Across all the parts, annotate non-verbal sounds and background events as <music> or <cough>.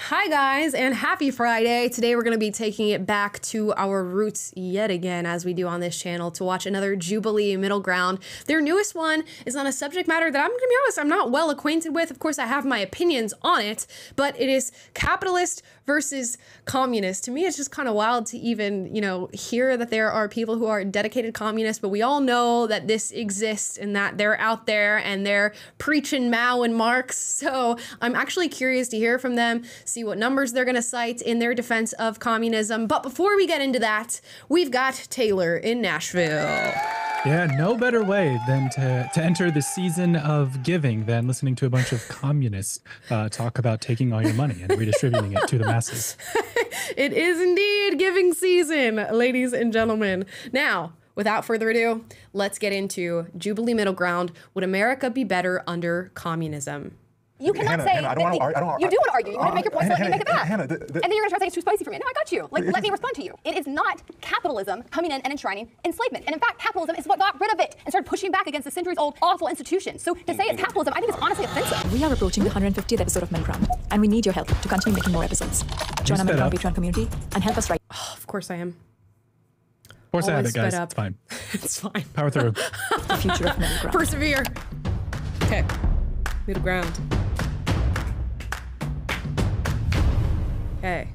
Hi, guys, and happy Friday. Today, we're going to be taking it back to our roots yet again, as we do on this channel, to watch another Jubilee Middle Ground. Their newest one is on a subject matter that I'm going to be honest, I'm not well acquainted with. Of course, I have my opinions on it, but it is capitalist versus communist. To me, it's just kind of wild to even, you know, hear that there are people who are dedicated communists, but we all know that this exists and that they're out there and they're preaching Mao and Marx. So I'm actually curious to hear from them see what numbers they're going to cite in their defense of communism. But before we get into that, we've got Taylor in Nashville. Yeah, no better way than to, to enter the season of giving than listening to a bunch of communists uh, talk about taking all your money and redistributing it to the masses. <laughs> it is indeed giving season, ladies and gentlemen. Now, without further ado, let's get into Jubilee Middle Ground. Would America be better under communism? You cannot Hannah, say Hannah, I don't that wanna the- ar- I don't- you do want to argue. You want to make your point, so let me make it back. Hannah, the- the- and then you're going to try to say it's too spicy for me. No, I got you. Like, let me respond to you. It is not capitalism coming in and enshrining enslavement. And in fact, capitalism is what got rid of it and started pushing back against the centuries-old awful institution. So to say it's capitalism, I think it's honestly offensive. We are approaching the 150th episode of Middleground, and we need your help to continue making more episodes. Join our sped Middleground? Patreon community and help us write. Oh, of course I am. Of course, I have it, guys. up. It's fine. <laughs> It's fine. Power through. the future of Middleground. <laughs> Persevere. Okay. Middle ground. Okay.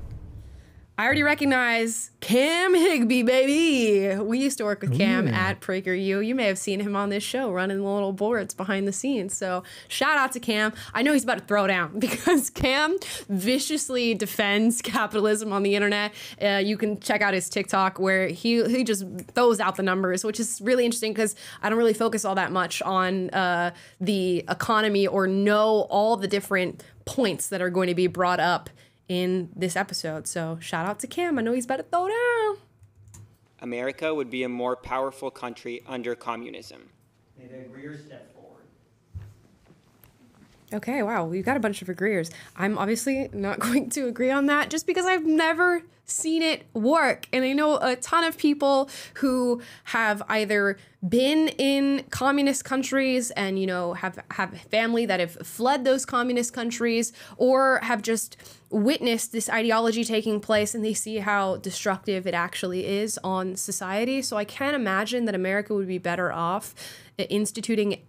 I already recognize Cam Higby, baby. We used to work with Cam at PragerU. You may have seen him on this show running the little boards behind the scenes. So shout out to Cam. I know he's about to throw down <laughs> because Cam viciously defends capitalism on the internet. Uh, you can check out his TikTok where he he just throws out the numbers, which is really interesting because I don't really focus all that much on uh, the economy or know all the different points that are going to be brought up in this episode. So shout out to Cam. I know he's about to throw down. America would be a more powerful country under communism. May the agreeers step forward. Okay, wow, we've got a bunch of agreeers. I'm obviously not <laughs> going to agree on that just because I've never seen it work. And I know a ton of people who have either been in communist countries and, you know, have, have family that have fled those communist countries or have just witnessed this ideology taking place and they see how destructive it actually is on society. So I can't imagine that America would be better off instituting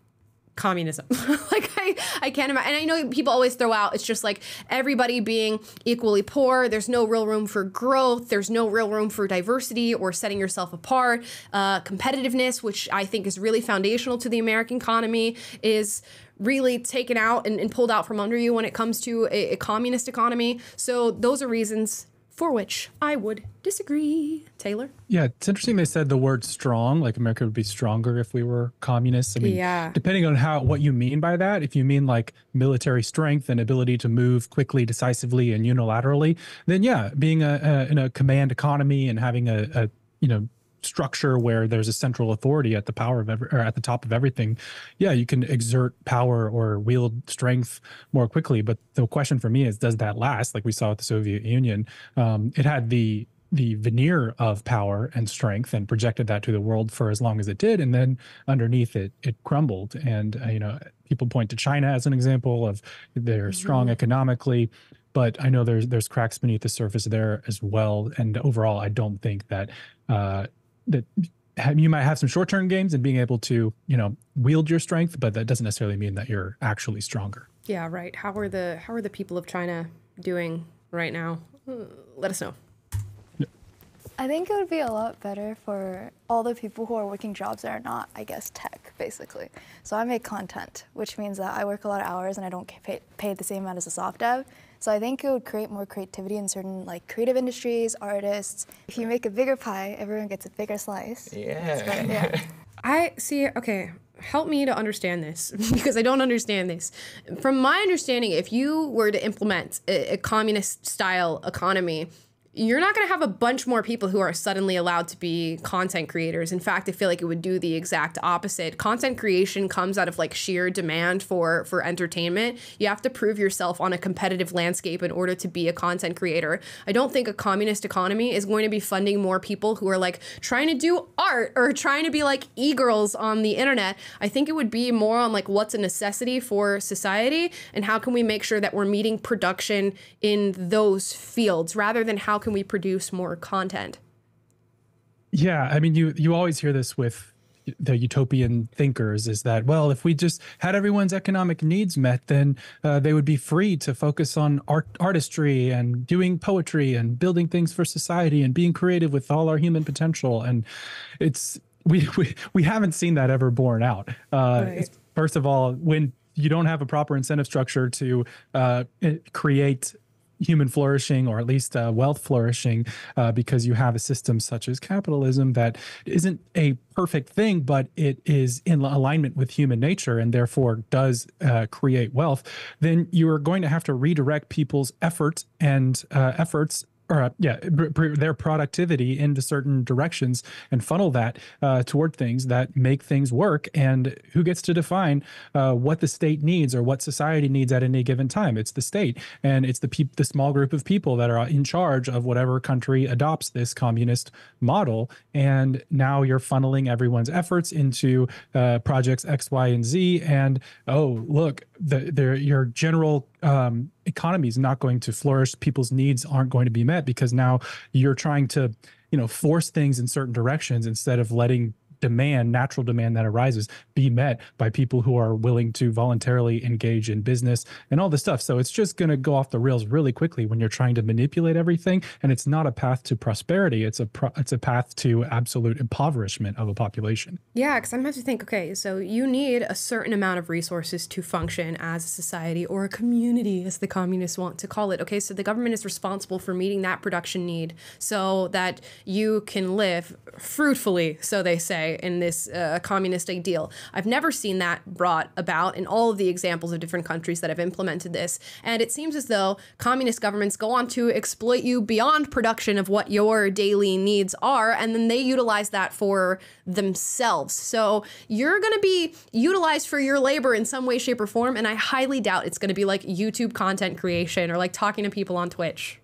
communism. <laughs> like I, I can't imagine. And I know people always throw out, it's just like everybody being equally poor. There's no real room for growth. There's no real room for diversity or setting yourself apart. Uh, competitiveness, which I think is really foundational to the American economy, is really taken out and, and pulled out from under you when it comes to a, a communist economy. So those are reasons for which I would disagree. Taylor? Yeah, it's interesting they said the word strong, like America would be stronger if we were communists. I mean, Yeah. depending on how what you mean by that, if you mean like military strength and ability to move quickly, decisively, and unilaterally, then yeah, being a, a in a command economy and having a, a you know structure where there's a central authority at the power of every, or at the top of everything, yeah, you can exert power or wield strength more quickly. But the question for me is, does that last? Like we saw with the Soviet Union, um, it had the the veneer of power and strength and projected that to the world for as long as it did and then underneath it it crumbled and uh, you know people point to china as an example of they're strong economically but i know there's there's cracks beneath the surface there as well and overall i don't think that uh that you might have some short-term gains and being able to you know wield your strength but that doesn't necessarily mean that you're actually stronger Yeah, right. How are the how are the people of China doing right now? Let us know. I think it would be a lot better for all the people who are working jobs that are not, I guess, tech, basically. So I make content, which means that I work a lot of hours and I don't get paid, paid the same amount as a soft dev. So I think it would create more creativity in certain like creative industries, artists. If you make a bigger pie, everyone gets a bigger slice. Yeah. But, yeah. <laughs> I see. Okay, help me to understand this <laughs> because I don't understand this. From my understanding, if you were to implement a, a communist style economy, you're not going to have a bunch more people who are suddenly allowed to be content creators. In fact, I feel like it would do the exact opposite. Content creation comes out of like sheer demand for for entertainment. You have to prove yourself on a competitive landscape in order to be a content creator. I don't think a communist economy is going to be funding more people who are like trying to do art or trying to be like e-girls on the internet. I think it would be more on like what's a necessity for society and how can we make sure that we're meeting production in those fields rather than how can we produce more content? Yeah, I mean, you you always hear this with the utopian thinkers is that well if we just had everyone's economic needs met then uh, they would be free to focus on art artistry and doing poetry and building things for society and being creative with all our human potential and it's we <laughs> we, we haven't seen that ever borne out uh, Right. first of all when you don't have a proper incentive structure to uh, create human flourishing or at least uh, wealth flourishing uh, because you have a system such as capitalism that isn't a perfect thing but it is in alignment with human nature and therefore does uh, create wealth then you are going to have to redirect people's efforts and uh, efforts or uh, yeah, their productivity into certain directions and funnel that uh, toward things that make things work. And who gets to define uh, what the state needs or what society needs at any given time? It's the state, and it's the peop- the small group of people that are in charge of whatever country adopts this communist model. And now you're funneling everyone's efforts into uh, projects X, Y, and Z. And oh, look, the, the your general um, economy is not going to flourish. People's needs aren't going to be met because now you're trying to, you know, force things in certain directions instead of letting demand, natural demand that arises, be met by people who are willing to voluntarily engage in business and all this stuff. So it's just going to go off the rails really quickly when you're trying to manipulate everything, and it's not a path to prosperity. It's a pro- it's a path to absolute impoverishment of a population. Yeah, because I'm have to think. Okay, so you need a certain amount of resources to function as a society or a community, as the communists want to call it. Okay, so the government is responsible for meeting that production need so that you can live fruitfully, so they say, in this uh, communist ideal. I've never seen that brought about in all of the examples of different countries that have implemented this, and it seems as though communist governments go on to exploit you beyond production of what your daily needs are, and then they utilize that for themselves. So you're going to be utilized for your labor in some way, shape, or form, and I highly doubt it's going to be like YouTube content creation or like talking to people on Twitch.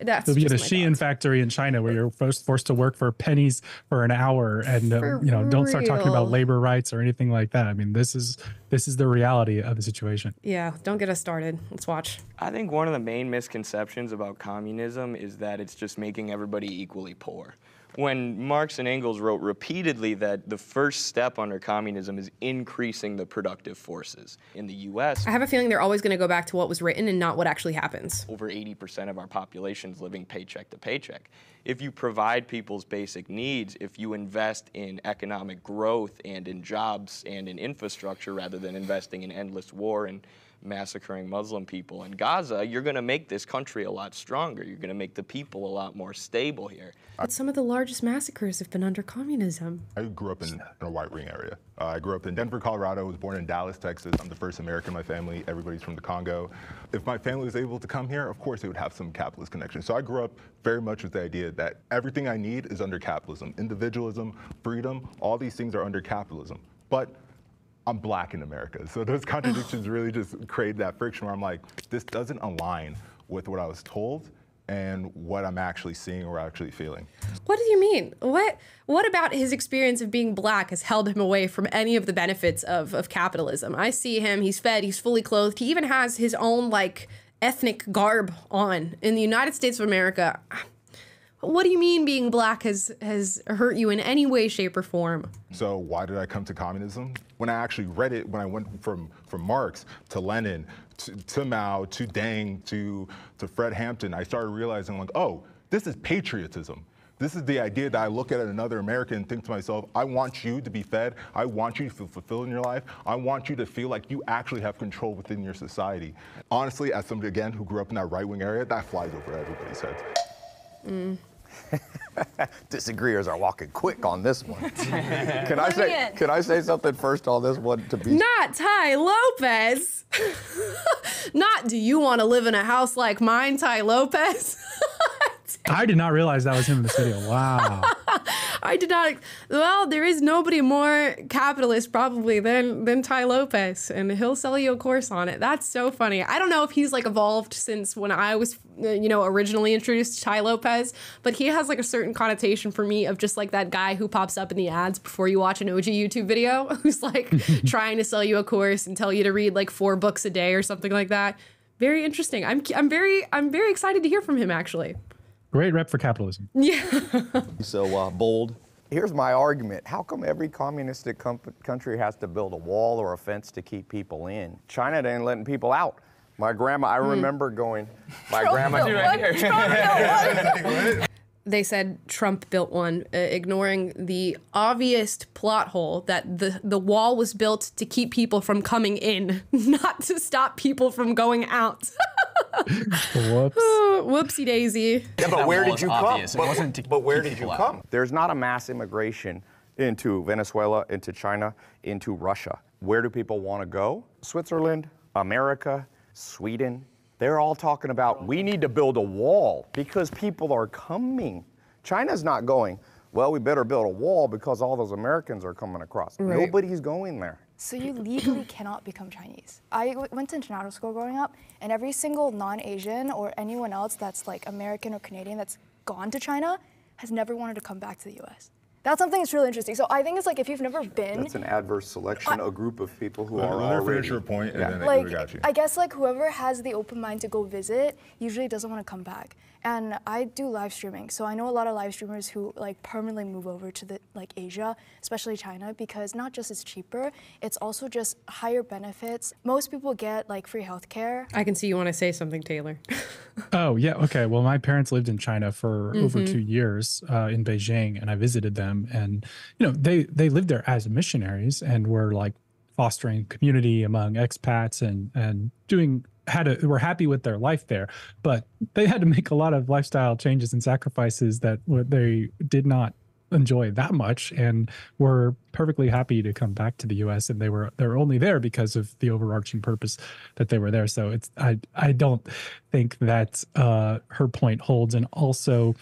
That's You'll be at a just Shein thoughts. factory in China where you're forced, forced to work for pennies for an hour, and uh, you know, don't start talking about labor rights or anything like that. I mean, this is this is the reality of the situation. Yeah, don't get us started. Let's watch. I think one of the main misconceptions about communism is that it's just making everybody equally poor. When Marx and Engels wrote repeatedly that the first step under communism is increasing the productive forces. In the US, I have a feeling they're always going to go back to what was written and not what actually happens. over 80% of our population is living paycheck to paycheck. If you provide people's basic needs, if you invest in economic growth and in jobs and in infrastructure rather than investing in endless war and massacring Muslim people in Gaza, you're going to make this country a lot stronger. You're going to make the people a lot more stable here. But some of the largest massacres have been under communism. I grew up in, in a white ring area. Uh, I grew up in Denver, Colorado. I was born in Dallas, Texas. I'm the first American in my family. Everybody's from the Congo. If my family was able to come here, of course, it would have some capitalist connection. So I grew up very much with the idea that everything I need is under capitalism. Individualism, freedom, all these things are under capitalism. But I'm black in America. So those contradictions really just create that friction where I'm like, this doesn't align with what I was told and what I'm actually seeing or actually feeling. What do you mean? What what about his experience of being black has held him away from any of the benefits of, of capitalism? I see him, he's fed, he's fully clothed, he even has his own like ethnic garb on. In the United States of America, what do you mean being black has has hurt you in any way, shape, or form? So why did I come to communism? When I actually read it, when I went from, from Marx to Lenin to, to Mao to Deng to, to Fred Hampton, I started realizing like, oh, this is patriotism. This is the idea that I look at another American and think to myself, I want you to be fed. I want you to feel fulfilled in your life. I want you to feel like you actually have control within your society. Honestly, as somebody again who grew up in that right wing area, that flies over everybody's heads. Mm. <laughs> Disagreeers are walking quick on this one. <laughs> can I say can I say something first on this one to be Not Tai Lopez. <laughs> Not do you want to live in a house like mine, Tai Lopez? I did not realize that was him in this video. Wow. <laughs> I did not. Well, there is nobody more capitalist probably than than Tai Lopez, and he'll sell you a course on it. That's so funny. I don't know if he's like evolved since when I was, you know, originally introduced to Tai Lopez, but he has like a certain connotation for me of just like that guy who pops up in the ads before you watch an OG YouTube video, <laughs> who's like <laughs> trying to sell you a course and tell you to read like four books a day or something like that. Very interesting. I'm I'm very I'm very excited to hear from him actually. Great rep for capitalism. Yeah. <laughs> so uh, bold. Here's my argument. How come every communistic com- country has to build a wall or a fence to keep people in? China ain't letting people out. My grandma, I remember going, my grandma. <laughs> they said Trump built one, uh, ignoring the obvious plot hole that the the wall was built to keep people from coming in, <laughs> not to stop people from going out. Whoops. <laughs> whoopsie daisy. Yeah, but where did you come? obvious. It But, wasn't to but where did you people come? out. There's not a mass immigration into Venezuela, into China, into Russia. Where do people want to go? Switzerland, America, Sweden. They're all talking about we need to build a wall because people are coming. China's not going, well, we better build a wall because all those Americans are coming across. Right. Nobody's going there. So you legally cannot become Chinese. I w- went to international school growing up, and every single non-Asian or anyone else that's like American or Canadian that's gone to China has never wanted to come back to the U.S. That's something that's really interesting. So I think it's like if you've never been, That's an adverse selection, a group of people who Let- are let her already. finish her point, and Yeah. then like we got you. I guess like whoever has the open mind to go visit usually doesn't want to come back. And I do live streaming, so I know a lot of live streamers who like permanently move over to the like Asia, especially China, because not just it's cheaper, it's also just higher benefits. Most people get like free healthcare. I can see you want to say something, Taylor. <laughs> Oh yeah, okay. Well, my parents lived in China for over Mhm. two years uh, in Beijing, and I visited them. And you know, they they lived there as missionaries and were like fostering community among expats and and doing had a were happy with their life there. But they had to make a lot of lifestyle changes and sacrifices that they did not enjoy that much and were perfectly happy to come back to the US and they were they're only there because of the overarching purpose that they were there so it's I I don't think that uh her point holds and also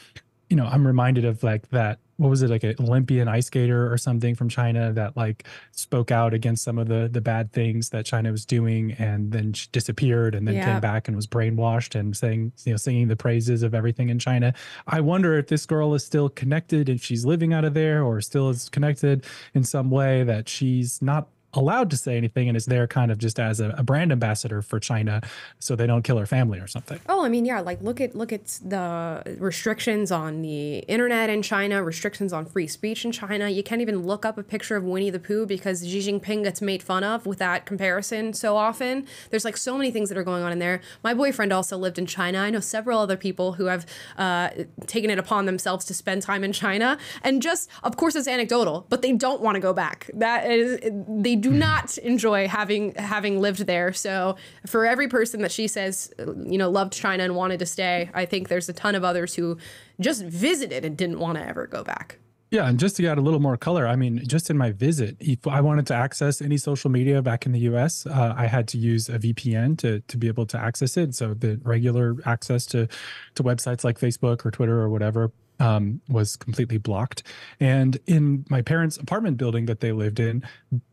you know I'm reminded of like that what was it like an Olympian ice skater or something from China that like spoke out against some of the the bad things that China was doing and then she disappeared and then Yeah. came back and was brainwashed and saying you know singing the praises of everything in China. I wonder if this girl is still connected if she's living out of there or still is connected in some way that she's not allowed to say anything and is there kind of just as a, a brand ambassador for China so they don't kill her family or something. Oh, I mean, yeah, like look at look at the restrictions on the internet in China, restrictions on free speech in China. You can't even look up a picture of Winnie the Pooh because Xi Jinping gets made fun of with that comparison so often. There's like so many things that are going on in there. My boyfriend also lived in China. I know several other people who have uh, taken it upon themselves to spend time in China, and just of course it's anecdotal, but they don't want to go back. That is, they do not enjoy having having lived there. So for every person that she says, you know, loved China and wanted to stay, I think there's a ton of others who just visited and didn't want to ever go back. Yeah, and just to add a little more color, I mean, just in my visit, if I wanted to access any social media back in the U.S., uh, I had to use a VPN to to be able to access it. So the regular access to to websites like Facebook or Twitter or whatever um, was completely blocked. And in my parents' apartment building that they lived in,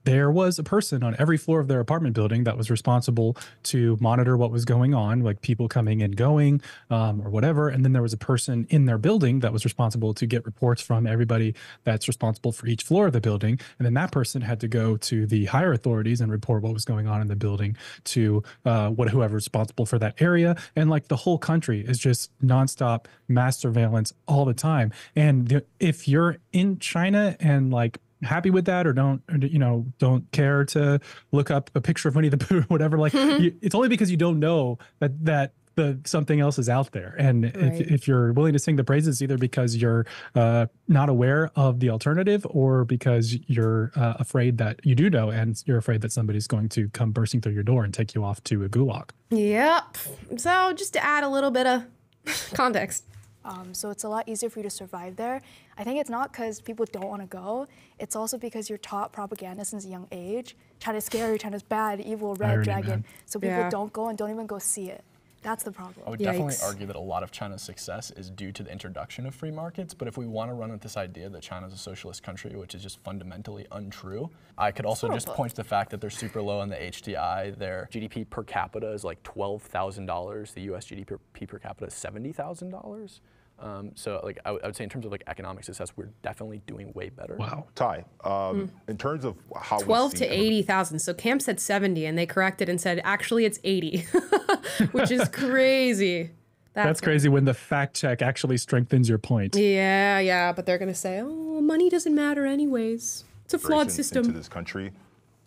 there was a person on every floor of their apartment building that was responsible to monitor what was going on, like people coming and going um, or whatever. And then there was a person in their building that was responsible to get reports from everybody that's responsible for each floor of the building. And then that person had to go to the higher authorities and report what was going on in the building to uh, what whoever's responsible for that area. And like the whole country is just nonstop mass surveillance all the time. And the, if you're in China and like happy with that or don't or, you know don't care to look up a picture of Winnie the Pooh or whatever like <laughs> you, it's only because you don't know that that the something else is out there and Right. if, if you're willing to sing the praises either because you're uh, not aware of the alternative or because you're uh, afraid that you do know and you're afraid that somebody's going to come bursting through your door and take you off to a gulag Yep. So just to add a little bit of <laughs> context. Um, so it's a lot easier for you to survive there. I think it's not because people don't want to go. It's also because you're taught propaganda since a young age. China's scary, China's bad, evil, red Irony, dragon. man. So people Yeah. don't go and don't even go see it. That's the problem. I would definitely argue that a lot of China's success is due to the introduction of free markets. But if we want to run with this idea that China is a socialist country, which is just fundamentally untrue, I could also just point to the fact that they're super low on the HDI. Their GDP per capita is like $12,000. The US GDP per capita is $70,000. Um, so like I, w- I would say in terms of like economic success, we're definitely doing way better. Wow. Ty, um, in terms of how we 12 see to 80,000. So Cam said 70 and they corrected and said, actually, it's 80, <laughs> which is crazy. That's, crazy when the fact check actually strengthens your point. Yeah, yeah. But they're going to say, oh, money doesn't matter anyways. It's a flawed system. into this country.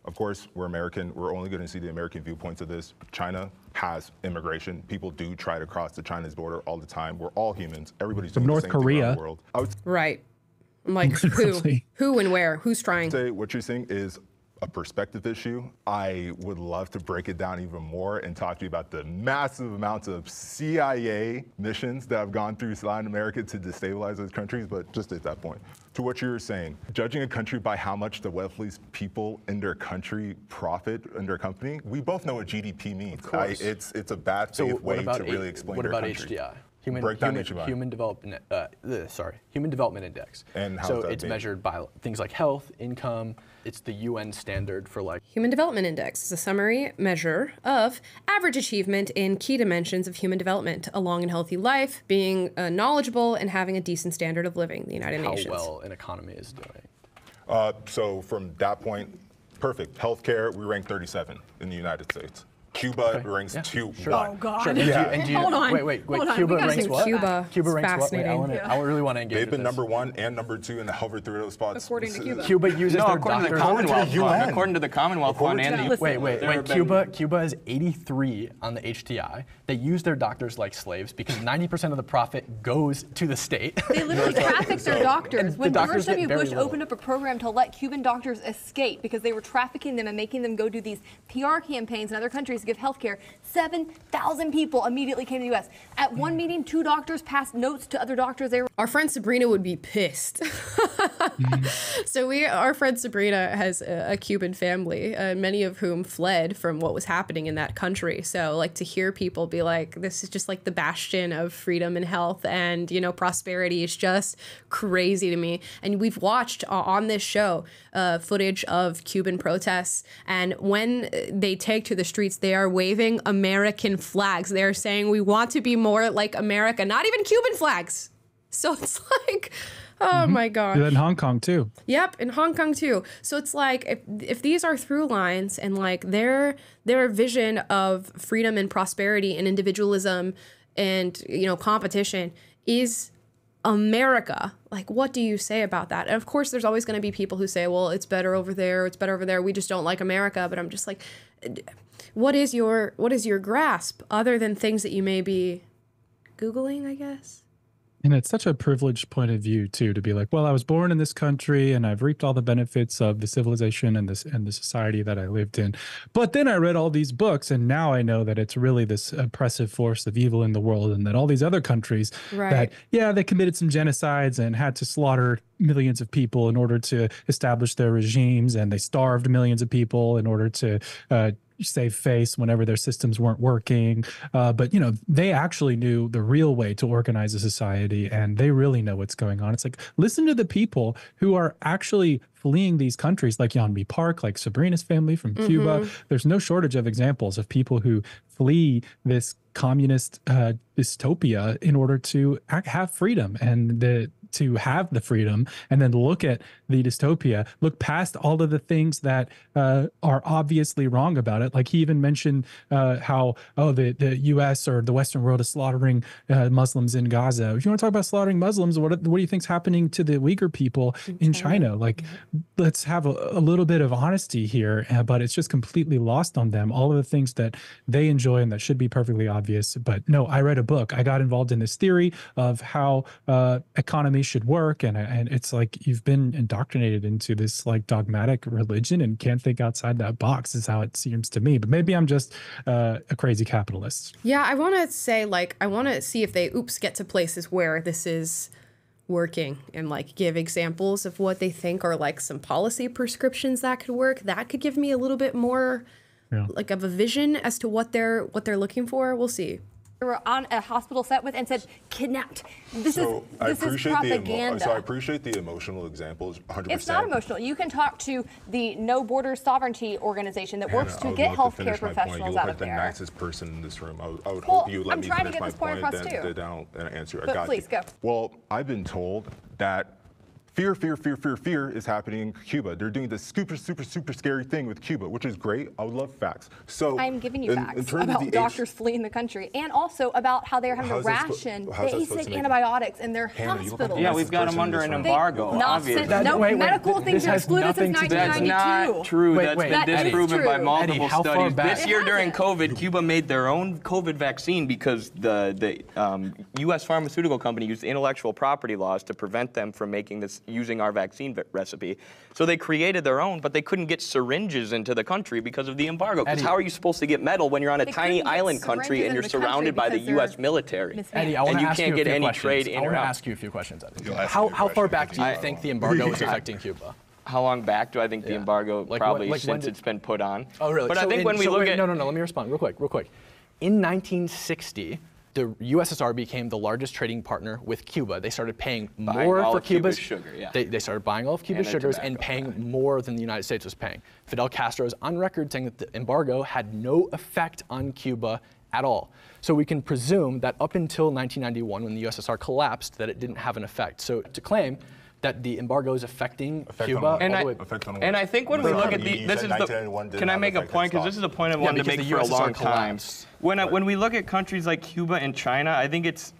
Of course, we're American. We're only going to see the American viewpoints of this. China has immigration. People do try to cross the China's border all the time. We're all humans. Everybody's From doing North the same Korea. around the world. I would Right. I'm like, <laughs> who? Who and where? Who's trying? say what you're saying is a perspective issue. I would love to break it down even more and talk to you about the massive amounts of CIA missions that have gone through Latin America to destabilize those countries, but just at that point. To what you were saying, judging a country by how much the wealthiest people in their country profit in their company, we both know what GDP means. course. I, it's it's a bad So faith what way about to really explain what about country. HDI? Human, Break down human, HDI. human development. Uh, sorry, human development index. And how's so that it's being? measured by things like health, income. It's the UN standard for like Human Development Index is a summary measure of average achievement in key dimensions of human development, a long and healthy life, being uh, knowledgeable, and having a decent standard of living. The United how Nations. well an economy is doing. Uh, so from that point, perfect. Healthcare, we rank 37 in the United States. Cuba ranks two Sure. one. Oh, God. Sure. Yeah. And do you, and do you, Hold on. Wait, wait, wait. Hold. Cuba We gotta ranks say what? Cuba. Cuba It's ranks what? Wait, I fascinating. want to. Yeah. I really want to engage They've been this. number one and number two and hovered through those spots. According to Cuba. Cuba uses No, their according to the doctors. Commonwealth to the Fund. According to the Commonwealth Fund and the Wait, wait, wait. have been- Cuba, Cuba is 83 on the HDI. They use their doctors like slaves because 90% of the profit goes to the state. They literally <laughs> trafficked their doctors. When doctors George get W. Bush opened up a program to let Cuban doctors escape because they were trafficking them and making them go do these PR campaigns in other countries to give health care, 7,000 people immediately came to the U.S. At one meeting, two doctors passed notes to other doctors. They were Our friend Sabrina would be pissed. <laughs> so we, our friend Sabrina has a, a Cuban family, uh, many of whom fled from what was happening in that country. So like to hear people be like, this is just like the bastion of freedom and health and you know prosperity is just crazy to me. And we've watched uh, on this show uh, footage of Cuban protests, and when they take to the streets, they are waving American flags. They are saying we want to be more like America, not even Cuban flags. So <laughs> it's like, oh mm-hmm. my god. In Hong Kong too. Yep, in Hong Kong too. So it's like if if these are through lines and like their their vision of freedom and prosperity and individualism and you know competition is America. Like what do you say about that? And of course there's always going to be people who say, "Well, it's better over there. It's better over there. We just don't like America." But I'm just like what is your what is your grasp other than things that you may be googling, I guess? And it's such a privileged point of view too to be like, well, I was born in this country and I've reaped all the benefits of the civilization and this and the society that I lived in. But then I read all these books and now I know that it's really this oppressive force of evil in the world and that all these other countries Right. that yeah, they committed some genocides and had to slaughter millions of people in order to establish their regimes and they starved millions of people in order to uh, save face whenever their systems weren't working. Uh, but you know, they actually knew the real way to organize a society, and they really know what's going on. It's like listen to the people who are actually fleeing these countries, like Yeonmi Park, like Sabrina's family from Cuba. There's no shortage of examples of people who flee this communist uh, dystopia in order to act, have freedom and the to have the freedom and then look at the dystopia, look past all of the things that uh, are obviously wrong about it. Like he even mentioned uh, how, oh, the, the US or the Western world is slaughtering uh, Muslims in Gaza. If you want to talk about slaughtering Muslims, what, what do you think's happening to the Uyghur people in China? Like, let's have a, a little bit of honesty here, uh, but it's just completely lost on them. All of the things that they enjoy and that should be perfectly obvious. But no, I read a book. I got involved in this theory of how uh, should work, and and it's like you've been indoctrinated into this like dogmatic religion and can't think outside that box. Is how it seems to me. But maybe I'm just uh, a crazy capitalist. Yeah, I want to say like I want to see if they oops get to places where this is working and like give examples of what they think are like some policy prescriptions that could work. That could give me a little bit more Yeah. like of a vision as to what they're what they're looking for. We'll see. We were on a hospital set with and said kidnapped. This so is I this is appreciate the emo- propaganda. so I appreciate the emotional examples 100%. It's not emotional. You can talk to the No Borders Sovereignty organization that works I to get to healthcare finish point. professionals You out look of the there. nicest person in this room. I would, I would Well, hope you let I'm me trying to get my this point point, across, then, too. then I'll answer. I But got please, you. go. Well, I've been told that fear, fear, fear, fear, fear is happening in Cuba. They're doing this super, super, super scary thing with Cuba, which is great. I would love facts. So I'm giving you in, facts in terms about of the doctors fleeing the country and also about how they're having to How's spo- ration how's that supposed basic to antibiotics in their Hannah, you like hospitals. Yeah, we've got them under an embargo, Not obviously. since, That- no wait, wait, medical th- things this are has excluded since nothing to do- That's 1992. not true. Wait, That's wait. been That is disproven by true. multiple Eddie, how far studies. back- This It year during hasn't. COVID, Cuba made their own COVID vaccine because the the um, U.S. pharmaceutical company used intellectual property laws to prevent them from making this using our vaccine recipe. So they created their own, but they couldn't get syringes into the country because of the embargo. Because how are you supposed to get metal when you're on a They tiny island country and you're into the country surrounded by the U.S. military? Eddie, I And you ask can't you get any questions. trade in I or want to ask you a few questions, Eddie. You'll ask How, how far back do you think the <laughs> embargo is affecting Cuba? How long back do I think the Yeah. embargo? Like what- Probably like since did- it's been put on. Oh, really? But I think in- when we so look wait, at no, no, no. Let me respond real quick, real quick. In 1960, the USSR became the largest trading partner with Cuba. They started paying Buying more for of Cuba's Cuba's sugar, yeah. They, they started buying all of Cuba's And sugars and paying more than the United States was paying. Fidel Castro is on record saying that the embargo had no effect on Cuba at all. So we can presume that up until 1991, when the USSR collapsed, that it didn't have an effect. So to claim that the embargo is affecting Effect Cuba what? And I, way Effect on and? I think when we look at the, this is the, 1991 did can I make a point? Because this is a point I've Yeah, to make the for a long time. collapsed. When, I, when we look at countries like Cuba and China, I think it's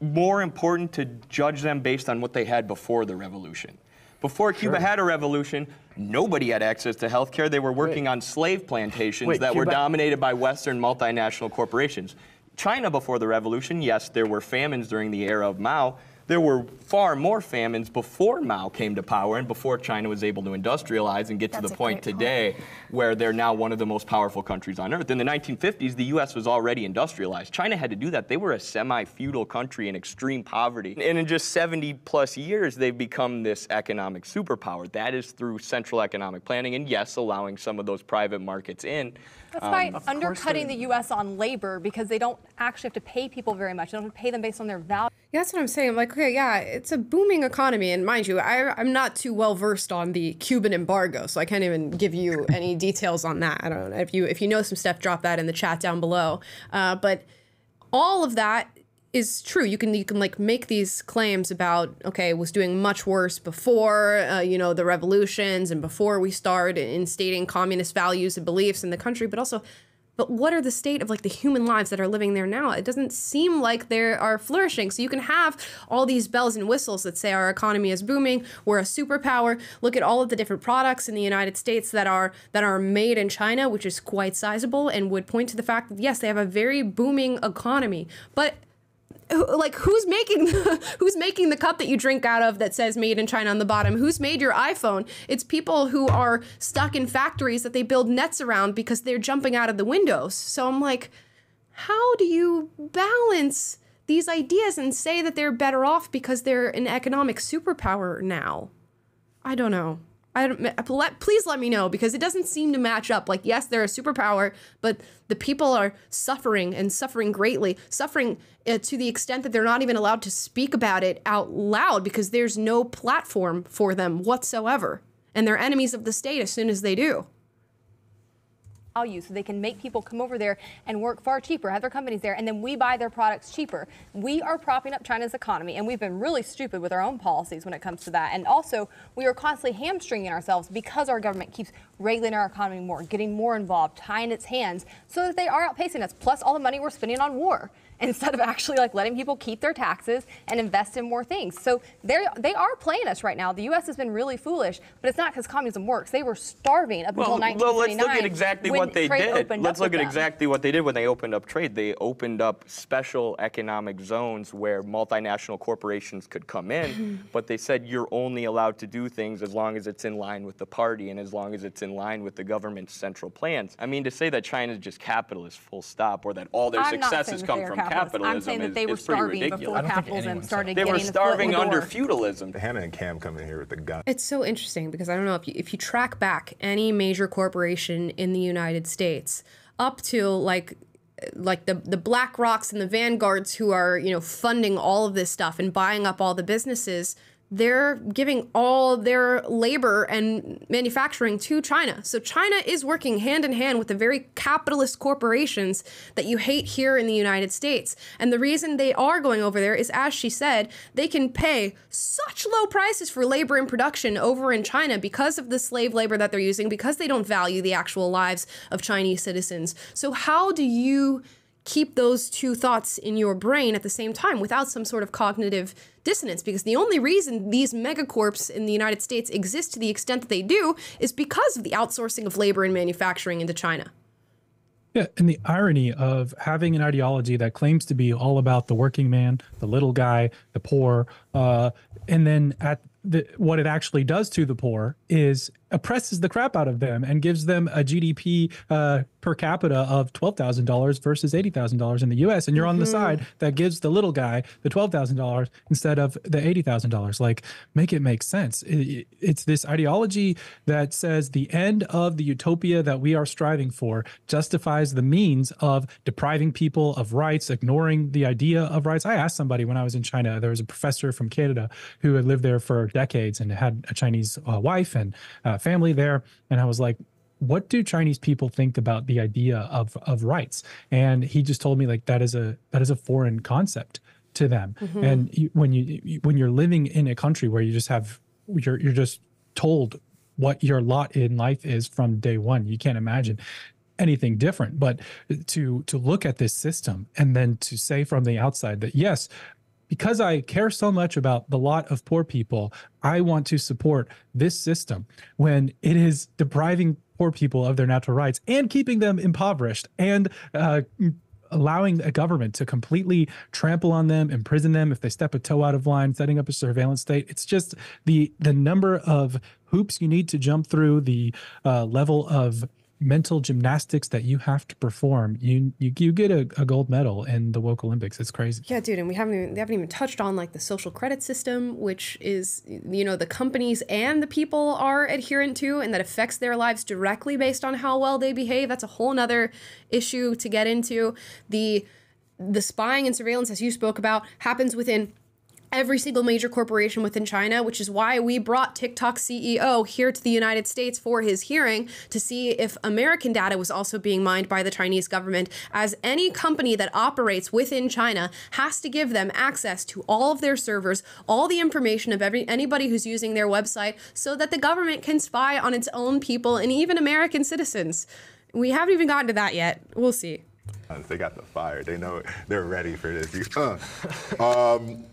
more important to judge them based on what they had before the revolution. Before Cuba had a revolution, nobody had access to health care. They were working Wait. on slave plantations Wait, that were dominated by Western multinational corporations. China before the revolution, yes, there were famines during the era of Mao. There were far more famines before Mao came to power and before China was able to industrialize and get to the point great point. today where they're now one of the most powerful countries on earth. In the 1950s, the US was already industrialized. China had to do that. They were a semi feudal country in extreme poverty. And in just 70 plus years, they've become this economic superpower. That is through central economic planning and, yes, allowing some of those private markets in. That's by Um, undercutting the U.S. on labor because they don't actually have to pay people very much. They don't have to pay them based on their value. Yeah, that's what I'm saying. I'm like, okay, yeah, it's a booming economy, and mind you, I, I'm not too well versed on the Cuban embargo, so I can't even give you any details on that. I don't know if you if you know some stuff, drop that in the chat down below. Uh, but all of that is true. You can you can like make these claims about okay, was doing much worse before uh, you know the revolutions and before we started instating communist values and beliefs in the country, but also. But what are the state of like the human lives that are living there now? It doesn't seem like they are flourishing. So you can have all these bells and whistles that say our economy is booming, we're a superpower. Look at all of the different products in the United States that are that are made in China, which is quite sizable and would point to the fact that yes, they have a very booming economy. But like who's making the, <laughs> who's making the cup that you drink out of that says made in China on the bottom? Who's made your iPhone? It's people who are stuck in factories that they build nets around because they're jumping out of the windows. So I'm like, how do you balance these ideas and say that they're better off because they're an economic superpower now? I don't know. I don't, please let me know because it doesn't seem to match up. Like, yes, they're a superpower, but the people are suffering and suffering greatly, suffering uh, to the extent that they're not even allowed to speak about it out loud because there's no platform for them whatsoever. And they're enemies of the state as soon as they do. Value so they can make people come over there and work far cheaper, have their companies there, and then we buy their products cheaper. We are propping up China's economy, and we've been really stupid with our own policies when it comes to that. And also, we are constantly hamstringing ourselves because our government keeps regulating our economy more, getting more involved, tying its hands, so that they are outpacing us, plus all the money we're spending on war. Instead of actually like letting people keep their taxes and invest in more things, so they they are playing us right now. The U.S. has been really foolish, but it's not because communism works. They were starving up Well, until well, let's look at exactly what they did. Let's look at them. exactly what they did when they opened up trade. They opened up special economic zones where multinational corporations could come in, mm-hmm. but they said you're only allowed to do things as long as it's in line with the party and as long as it's in line with the government's central plans. I mean, to say that China is just capitalist, full stop, or that all their I'm successes come from are from capitalists. I'm saying that they were starving ridiculous. before capitalism started They were getting its foot starving the under door. feudalism. Hannah and Cam coming here with the gun. It's so interesting because I don't know if you if you track back any major corporation in the United States up to like like the the BlackRocks and the Vanguards who are you know funding all of this stuff and buying up all the businesses they're giving all their labor and manufacturing to China. So China is working hand in hand with the very capitalist corporations that you hate here in the United States. And the reason they are going over there is, as she said, they can pay such low prices for labor and production over in China because of the slave labor that they're using, because they don't value the actual lives of Chinese citizens. So, how do you? keep those two thoughts in your brain at the same time without some sort of cognitive dissonance because the only reason these megacorps in the United States exist to the extent that they do is because of the outsourcing of labor and manufacturing into China. Yeah, and the irony of having an ideology that claims to be all about the working man, the little guy, the poor, uh, and then at the, what it actually does to the poor is oppresses the crap out of them and gives them a GDP uh, per capita of $12,000 versus $80,000 in the US. And you're mm-hmm. on the mm-hmm. side that gives the little guy the $12,000 instead of the $80,000. Like, make it make sense. It, it's this ideology that says the end of the utopia that we are striving for justifies the means of depriving people of rights, ignoring the idea of rights. I asked somebody when I was in China, there was a professor from Canada who had lived there for decades and had a Chinese uh, wife and uh, family there. And I was like, what do Chinese people think about the idea of of rights? And he just told me like that is a that is a foreign concept to them. Mm-hmm. And you, when you when you're living in a country where you just have you're you're just told what your lot in life is from day one, you can't imagine anything different. But to to look at this system and then to say from the outside that yes, because I care so much about the lot of poor people, I want to support this system when it is depriving poor people of their natural rights and keeping them impoverished and uh, allowing a government to completely trample on them, imprison them if they step a toe out of line, setting up a surveillance state. It's just the the number of hoops you need to jump through, the uh, level of mental gymnastics that you have to perform, you you, you get a, a, gold medal in the woke Olympics. It's crazy. Yeah, dude, and we haven't even, they haven't even touched on like the social credit system, which is you know the companies and the people are adherent to, and that affects their lives directly based on how well they behave. That's a whole nother issue to get into. The the spying and surveillance, as you spoke about, happens within every single major corporation within China, which is why we brought TikTok CEO here to the United States for his hearing to see if American data was also being mined by the Chinese government, as any company that operates within China has to give them access to all of their servers, all the information of every anybody who's using their website, so that the government can spy on its own people and even American citizens. We haven't even gotten to that yet. We'll see. They got the fire. They know they're ready for this. Uh, <laughs> um,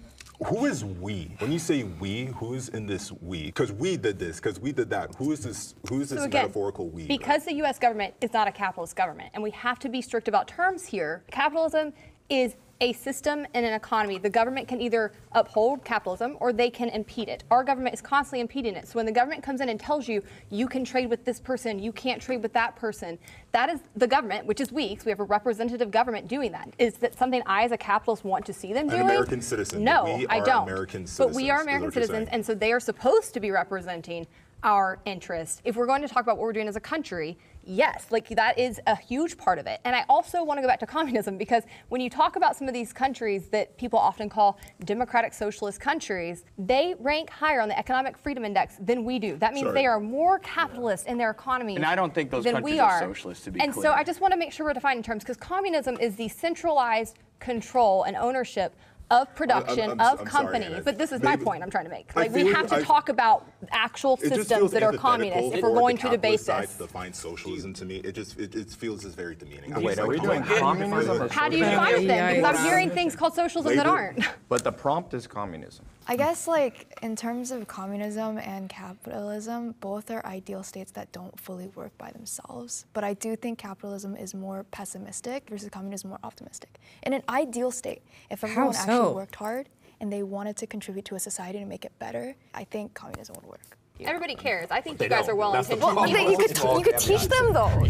who is we? When you say we, who's in this we? Because we did this, because we did that. Who is this? Who is this so again, metaphorical we? Because the U.S. government is not a capitalist government, and we have to be strict about terms here. Capitalism is a system and an economy, the government can either uphold capitalism or they can impede it. Our government is constantly impeding it. So when the government comes in and tells you you can trade with this person, you can't trade with that person, that is the government, which is we, so we have a representative government doing that. Is that something I as a capitalist want to see them doing? An American citizen. No, I don't. American citizens, but we are American citizens, and so they are supposed to be representing our interest. If we're going to talk about what we're doing as a country, yes, like that is a huge part of it. And I also want to go back to communism because when you talk about some of these countries that people often call democratic socialist countries, they rank higher on the economic freedom index than we do. That means Sorry. they are more capitalist in their economy. And I don't think those than countries we are. are socialist to be and clear. so I just want to make sure we're defining terms because communism is the centralized control and ownership of production I'm, I'm, of I'm companies. Sorry, but this is Maybe, my point I'm trying to make. Like we have to I, talk about actual systems that are communist if we're going to debate this. define socialism to me. It just it, it feels as very demeaning. Wait, are we doing communism? How do you define it then? Because I'm hearing things called socialism that aren't. But the prompt is communism. I guess like in terms of communism and capitalism, both are ideal states that don't fully work by themselves. But I do think capitalism is more pessimistic versus communism more optimistic. In an ideal state, if everyone so? actually worked hard and they wanted to contribute to a society to make it better, I think communism would work. Everybody cares. I think you guys don't. are well intentioned. Well, you could, you could teach them though.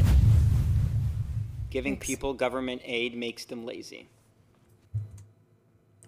Giving people government aid makes them lazy.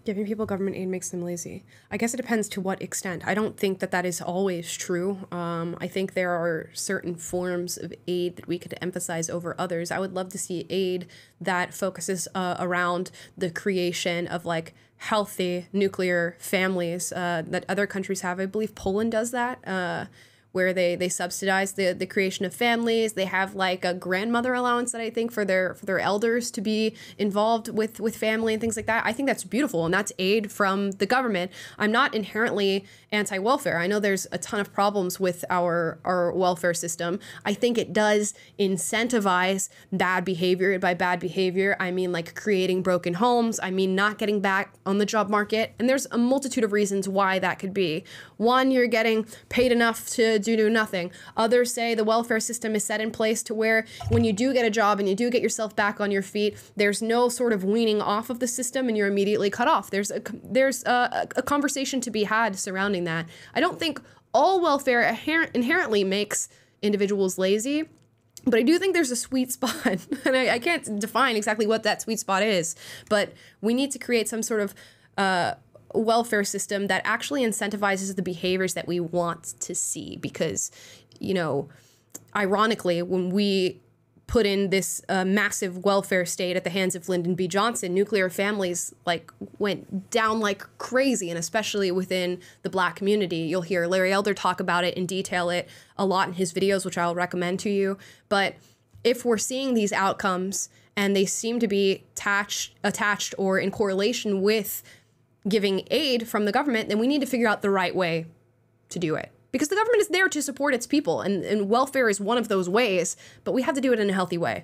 Giving people government aid makes them lazy. I guess it depends to what extent. I don't think that that is always true. Um, I think there are certain forms of aid that we could emphasize over others. I would love to see aid that focuses uh, around the creation of like healthy nuclear families uh, that other countries have. I believe Poland does that. Uh, where they they subsidize the the creation of families. They have like a grandmother allowance that I think for their for their elders to be involved with with family and things like that. I think that's beautiful and that's aid from the government. I'm not inherently anti-welfare. I know there's a ton of problems with our our welfare system. I think it does incentivize bad behavior. By bad behavior, I mean like creating broken homes. I mean not getting back on the job market. And there's a multitude of reasons why that could be. One, you're getting paid enough to do do nothing. Others say the welfare system is set in place to where when you do get a job and you do get yourself back on your feet, there's no sort of weaning off of the system and you're immediately cut off. There's a there's a, a conversation to be had surrounding that. I don't think all welfare inherently makes individuals lazy. But I do think there's a sweet spot, <laughs> and I, I, can't define exactly what that sweet spot is. But we need to create some sort of uh, welfare system that actually incentivizes the behaviors that we want to see because you know ironically when we put in this uh, massive welfare state at the hands of Lyndon B. Johnson, nuclear families like went down like crazy, and especially within the black community. You'll hear Larry Elder talk about it and detail it a lot in his videos, which I'll recommend to you. But if we're seeing these outcomes and they seem to be attached, attached or in correlation with giving aid from the government, then we need to figure out the right way to do it. Because the government is there to support its people, and, and welfare is one of those ways, but we have to do it in a healthy way.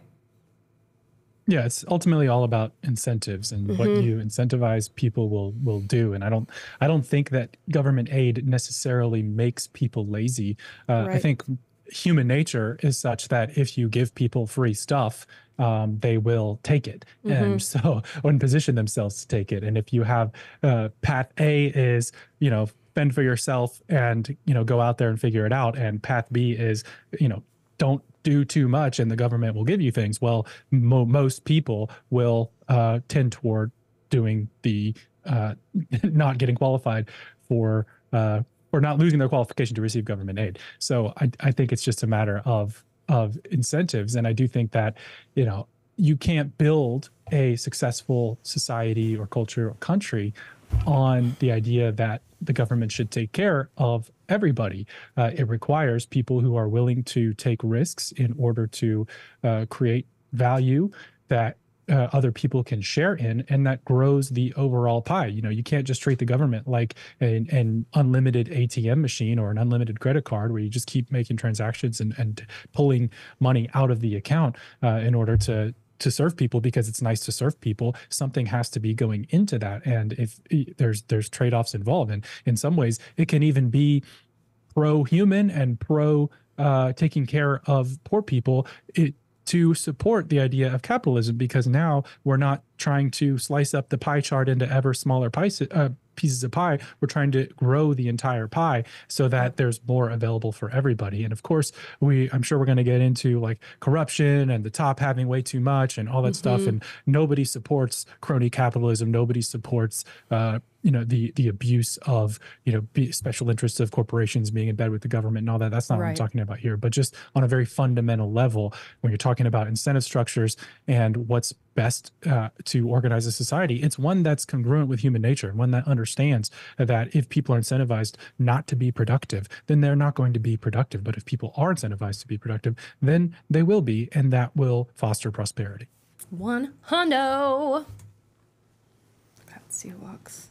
Yeah, it's ultimately all about incentives and mm-hmm. what you incentivize people will will do. And I don't I don't think that government aid necessarily makes people lazy. Uh, right. I think human nature is such that if you give people free stuff, um, they will take it. Mm-hmm. And so, <laughs> or position themselves to take it. And if you have uh, path A is, you know, fend for yourself and, you know, go out there and figure it out. And path B is, you know, don't do too much and the government will give you things. Well, mo- most people will uh, tend toward doing the uh, <laughs> not getting qualified for uh, or not losing their qualification to receive government aid. So I, I think it's just a matter of of incentives. And I do think that, you know, you can't build a successful society or culture or country on the idea that the government should take care of everybody. Uh, it requires people who are willing to take risks in order to uh, create value that uh, other people can share in and that grows the overall pie. You know you can't just treat the government like an, an unlimited atm machine or an unlimited credit card where you just keep making transactions and, and pulling money out of the account uh, in order to to serve people because it's nice to serve people. Something has to be going into that. And if there's there's trade-offs involved. And in some ways it can even be pro human and pro uh, taking care of poor people. It to support the idea of capitalism because now we're not trying to slice up the pie chart into ever smaller uh, pieces of pie. We're trying to grow the entire pie so that there's more available for everybody. And of course, we I'm sure we're going to get into like corruption and the top having way too much and all that mm-hmm. stuff. And nobody supports crony capitalism. Nobody supports uh, you know the the abuse of you know special interests of corporations being in bed with the government and all that that's not right. what i'm talking about here but just on a very fundamental level when you're talking about incentive structures and what's best uh, to organize a society it's one that's congruent with human nature and one that understands that if people are incentivized not to be productive then they're not going to be productive but if people are incentivized to be productive then they will be and that will foster prosperity. One hundo. Let's see who walks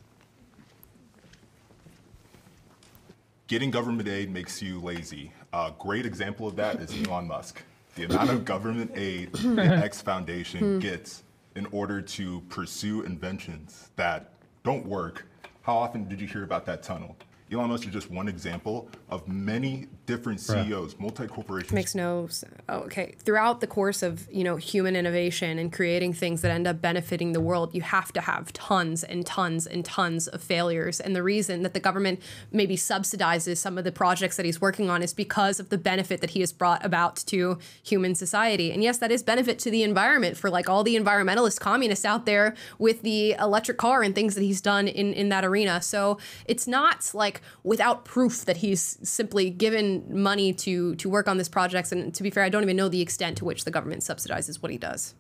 getting government aid makes you lazy. A great example of that is Elon Musk. The amount of government aid the <laughs> X Foundation hmm. gets in order to pursue inventions that don't work. How often did you hear about that tunnel? Elon Musk is just one example of many different CEOs, multi corporations. Makes no sense. oh, okay. Throughout the course of you know human innovation and creating things that end up benefiting the world, you have to have tons and tons and tons of failures. And the reason that the government maybe subsidizes some of the projects that he's working on is because of the benefit that he has brought about to human society. And yes, that is benefit to the environment for like all the environmentalist communists out there with the electric car and things that he's done in in that arena. So it's not like without proof that he's simply given money to to work on this projects. And to be fair, I don't even know the extent to which the government subsidizes what he does.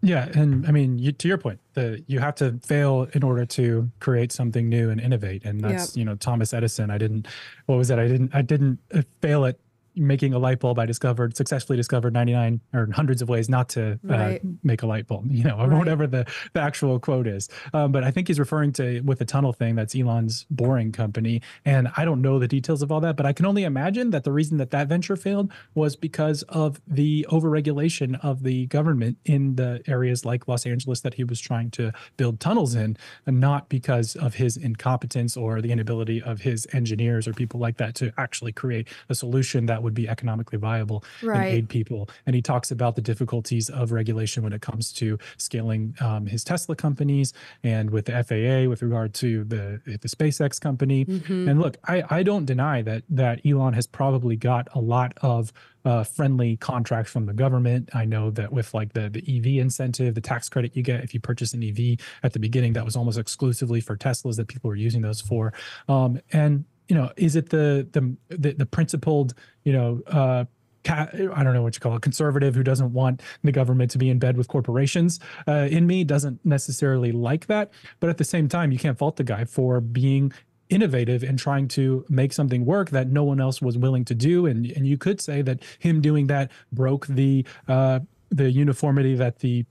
Yeah, and I mean, you, to your point, the you have to fail in order to create something new and innovate, and that's Yep. you know Thomas Edison. I didn't, what was that? I didn't, I didn't fail at making a light bulb. I discovered successfully discovered ninety nine or hundreds of ways not to uh, Right. make a light bulb. You know, or Right. whatever the the actual quote is. Um, but I think he's referring to with the tunnel thing. That's Elon's boring company, and I don't know the details of all that, but I can only imagine that the reason that that venture failed was because of the overregulation of the government in the areas like Los Angeles that he was trying to build tunnels in, and not because of his incompetence or the inability of his engineers or people like that to actually create a solution that would be economically viable Right. and aid people. And he talks about the difficulties of regulation when it comes to scaling um, his Tesla companies and with the FAA with regard to the the SpaceX company. Mhm. And look, I, I don't deny that that Elon has probably got a lot of uh, friendly contracts from the government. I know that with like the the EV incentive, the tax credit you get if you purchase an EV at the beginning, that was almost exclusively for Teslas that people were using those for. Um, and you know, is it the the the, the principled you know uh, I don't know what you call it, conservative who doesn't want the government to be in bed with corporations uh, in me doesn't necessarily like that. But at the same time, you can't fault the guy for being innovative and trying to make something work that no one else was willing to do. And and you could say that him doing that broke the uh, the uniformity that the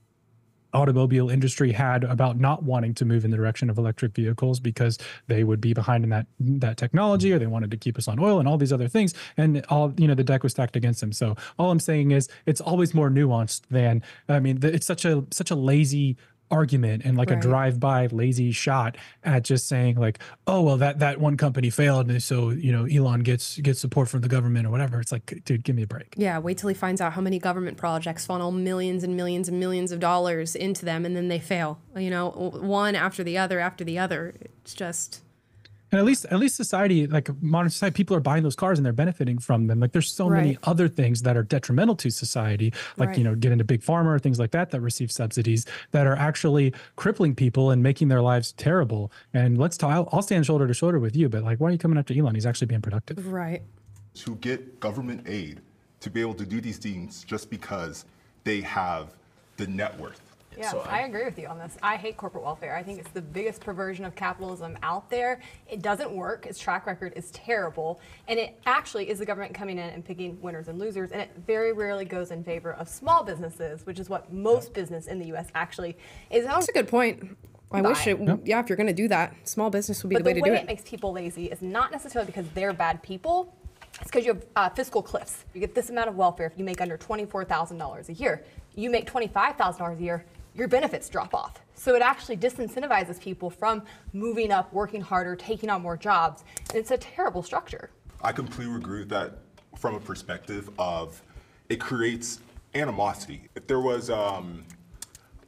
automobile industry had about not wanting to move in the direction of electric vehicles because they would be behind in that that technology or they wanted to keep us on oil and all these other things. And all you know the deck was stacked against them. So all i'm saying is it's always more nuanced than i mean it's such a such a lazy argument and like Right. a drive-by lazy shot at just saying like oh well that that one company failed and so you know elon gets gets support from the government or whatever it's like dude give me a break Yeah, wait till he finds out how many government projects funnel millions and millions and millions of dollars into them and then they fail. You know, one after the other after the other. It's just And at least, at least society, like modern society, people are buying those cars and they're benefiting from them. Like there's so many other things that are detrimental to society, like you know, get into big pharma or things like that that receive subsidies that are actually crippling people and making their lives terrible. And let's talk. I'll, I'll stand shoulder to shoulder with you, but like, why are you coming after Elon? He's actually being productive. right. to get government aid to be able to do these things just because they have the net worth. Yeah, I agree with you on this. I hate corporate welfare. I think it's the biggest perversion of capitalism out there. It doesn't work. Its track record is terrible. And it actually is the government coming in and picking winners and losers. And it very rarely goes in favor of small businesses, which is what most business in the U.S. actually is. That's a good point. I wish it, yeah, if you're going to do that, small business would be But the way the to way do it it. makes people lazy is not necessarily because they're bad people. It's because you have uh, fiscal cliffs. You get this amount of welfare if you make under $24,000 a year. You make $25,000 a year, your benefits drop off. So it actually disincentivizes people from moving up, working harder, taking on more jobs. And it's a terrible structure. I completely agree with that from a perspective of it creates animosity. If there was um,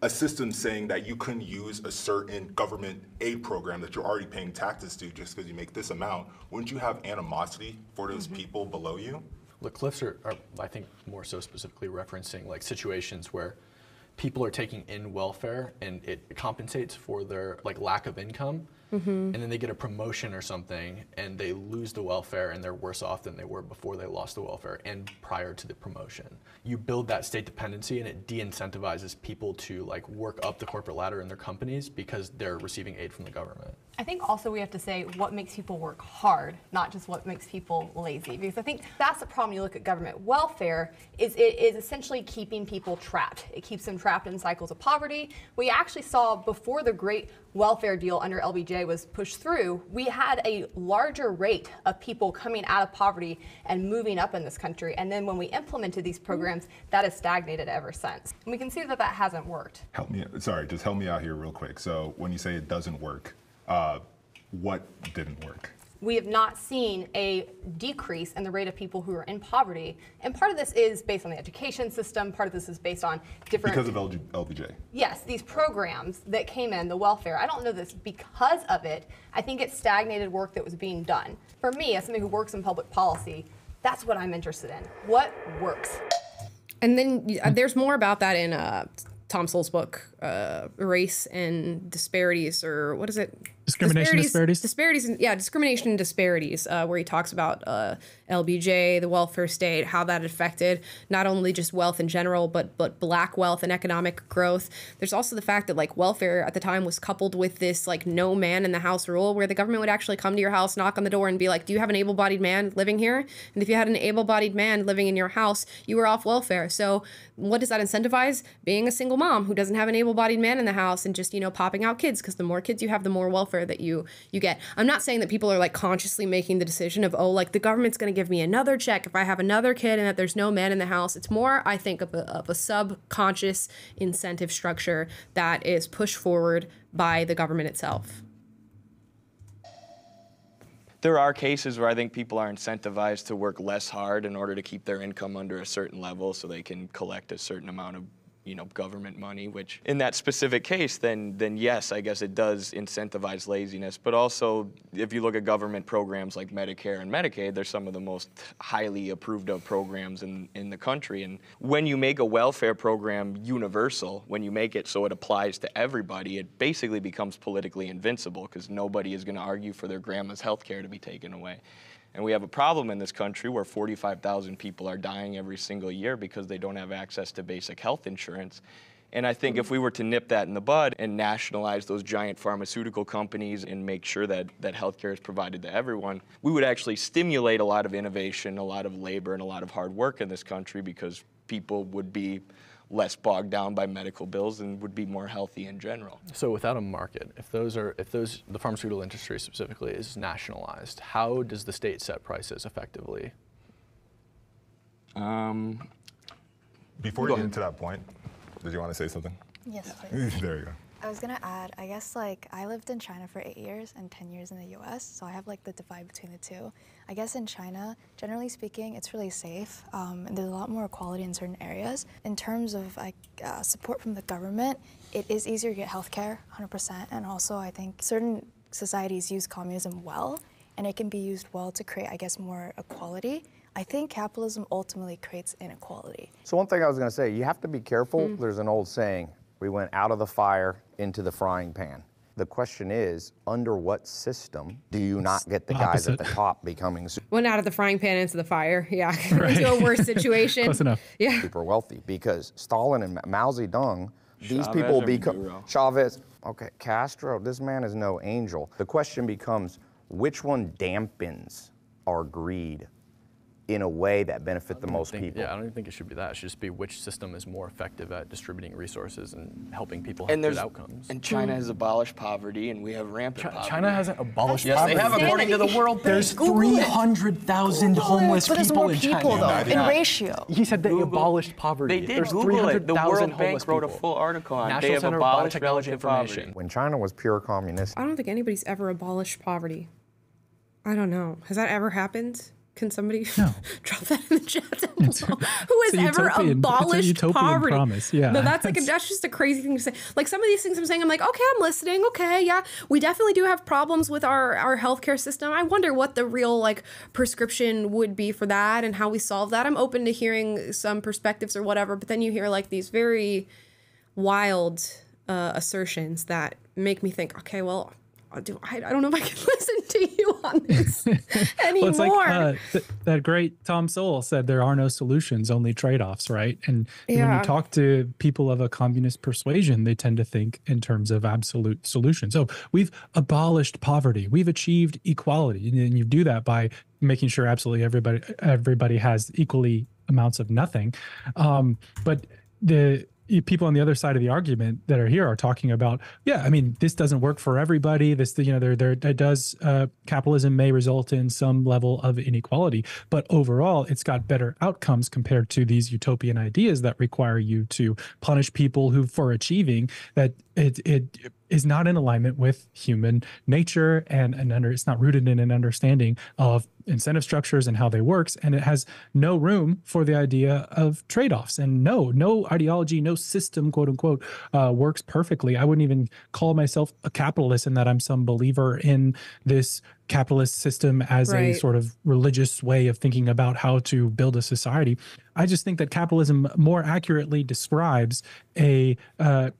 a system saying that you couldn't use a certain government aid program that you're already paying taxes to just because you make this amount, wouldn't you have animosity for those people below you? The cliffs are, are, I think, more so specifically referencing like situations where people are taking in welfare and it compensates for their like lack of income, Mm-hmm. and then they get a promotion or something and they lose the welfare and they're worse off than they were before they lost the welfare and prior to the promotion. You build that state dependency and it de-incentivizes people to like work up the corporate ladder in their companies because they're receiving aid from the government. I think also we have to say what makes people work hard, not just what makes people lazy. Because I think that's the problem you look at government welfare is it is essentially keeping people trapped. It keeps them trapped in cycles of poverty. We actually saw before the great welfare deal under LBJ was pushed through, we had a larger rate of people coming out of poverty and moving up in this country. And then when we implemented these programs, that has stagnated ever since. And we can see that that hasn't worked. Help me, sorry, just help me out here real quick. So when you say it doesn't work, uh, what didn't work? We have not seen a decrease in the rate of people who are in poverty. And part of this is based on the education system, part of this is based on different. Because of LG, LBJ. Yes, these programs that came in, the welfare. I don't know this because of it. I think it's stagnated work that was being done. For me, as somebody who works in public policy, that's what I'm interested in. What works? And then uh, there's more about that in uh, Tom Sowell's book, uh, Race and Disparities, or what is it? Discrimination disparities. Disparities, and, yeah, discrimination and disparities, uh, where he talks about uh, LBJ, the welfare state, how that affected not only just wealth in general, but but black wealth and economic growth. There's also the fact that like welfare at the time was coupled with this like no man in the house rule, where the government would actually come to your house, knock on the door, and be like, "Do you have an able-bodied man living here?" And if you had an able-bodied man living in your house, you were off welfare. So what does that incentivize? Being a single mom who doesn't have an able-bodied man in the house and just you know popping out kids because the more kids you have, the more welfare that you you get. I'm not saying that people are like consciously making the decision of oh like the government's going to give me another check if I have another kid and that there's no man in the house. It's more I think of a, of a subconscious incentive structure that is pushed forward by the government itself. There are cases where I think people are incentivized to work less hard in order to keep their income under a certain level so they can collect a certain amount of you know government money which in that specific case then then yes i guess it does incentivize laziness. But also if you look at government programs like medicare and medicaid they're some of the most highly approved of programs in in the country. And when you make a welfare program universal when you make it so it applies to everybody it basically becomes politically invincible because nobody is going to argue for their grandma's health care to be taken away and we have a problem in this country where 45,000 people are dying every single year because they don't have access to basic health insurance. And I think if we were to nip that in the bud and nationalize those giant pharmaceutical companies and make sure that, that healthcare is provided to everyone, we would actually stimulate a lot of innovation, a lot of labor, and a lot of hard work in this country because people would be less bogged down by medical bills and would be more healthy in general. So without a market, if those are if those the pharmaceutical industry specifically is nationalized, how does the state set prices effectively? Um, Before Go you get ahead. into that point, did you want to say something? Yes, please. <laughs> there you go. I was gonna add, I guess like I lived in China for eight years and 10 years in the US, so I have like the divide between the two. I guess in China, generally speaking, it's really safe um, and there's a lot more equality in certain areas. In terms of like uh, support from the government, it is easier to get healthcare, 100%, and also I think certain societies use communism well, and it can be used well to create, I guess, more equality. I think capitalism ultimately creates inequality. So one thing I was going to say, you have to be careful. Mm. There's an old saying, we went out of the fire into the frying pan. The question is, under what system do you not get the guys at the top becoming su- Went out of the frying pan into the fire. Yeah, <laughs> into a worse <laughs> situation. Close enough. Yeah. super wealthy? Because Stalin and Mao Zedong, these Chavez people or become Maduro? Chavez. Okay, Castro. This man is no angel. The question becomes, which one dampens our greed in a way that benefit the most think- people? Yeah, I don't even think it should be that. It should just be which system is more effective at distributing resources and helping people have and good outcomes. and China has abolished poverty, and we have rampant Chi- poverty. China hasn't abolished Yes, poverty. they have, according to the World Bank. There's 300,000 homeless but people more in people China. though, in ratio. He said that he Google- abolished poverty. They did There's Google it. The 300,000 World homeless Bank wrote a full article on it. National They have Center of abolished Biotechnology relative poverty. Information. When China was pure communist, I don't think anybody's ever abolished poverty. I don't know. Has that ever happened? Can somebody <laughs> drop that in the chat down below? <laughs> Who has ever utopian- abolished poverty? promise, yeah. No, that's like a, That's- that's just a crazy thing to say. Like some of these things I'm saying, I'm like, okay, I'm listening. Okay, yeah, we definitely do have problems with our our healthcare system. I wonder what the real like prescription would be for that and how we solve that. I'm open to hearing some perspectives or whatever, but then you hear like these very wild uh, assertions that make me think, okay, well, do I, I don't know if I can <laughs> listen to <laughs> you on this anymore. <laughs> Well, it's like uh, th- that great Tom Sowell said, there are no solutions, only trade offs, right? And when Yeah. you talk to people of a communist persuasion, they tend to think in terms of absolute solutions. So we've abolished poverty, we've achieved equality. And you do that by making sure absolutely everybody everybody has equally amounts of nothing. Um, but the people on the other side of the argument that are here are talking about, yeah, I mean, this doesn't work for everybody. This, you know, there, there, it does. Uh, capitalism may result in some level of inequality, but overall, it's got better outcomes compared to these utopian ideas that require you to punish people who, for achieving that, it it is not in alignment with human nature and and under it's not rooted in an understanding of incentive structures and how they works. And it has no room for the idea of trade-offs. And no no ideology no system quote unquote uh, works perfectly. I wouldn't even call myself a capitalist in that i'm some believer in this capitalist system as Right. a sort of religious way of thinking about how to build a society. I just think that capitalism more accurately describes a uh,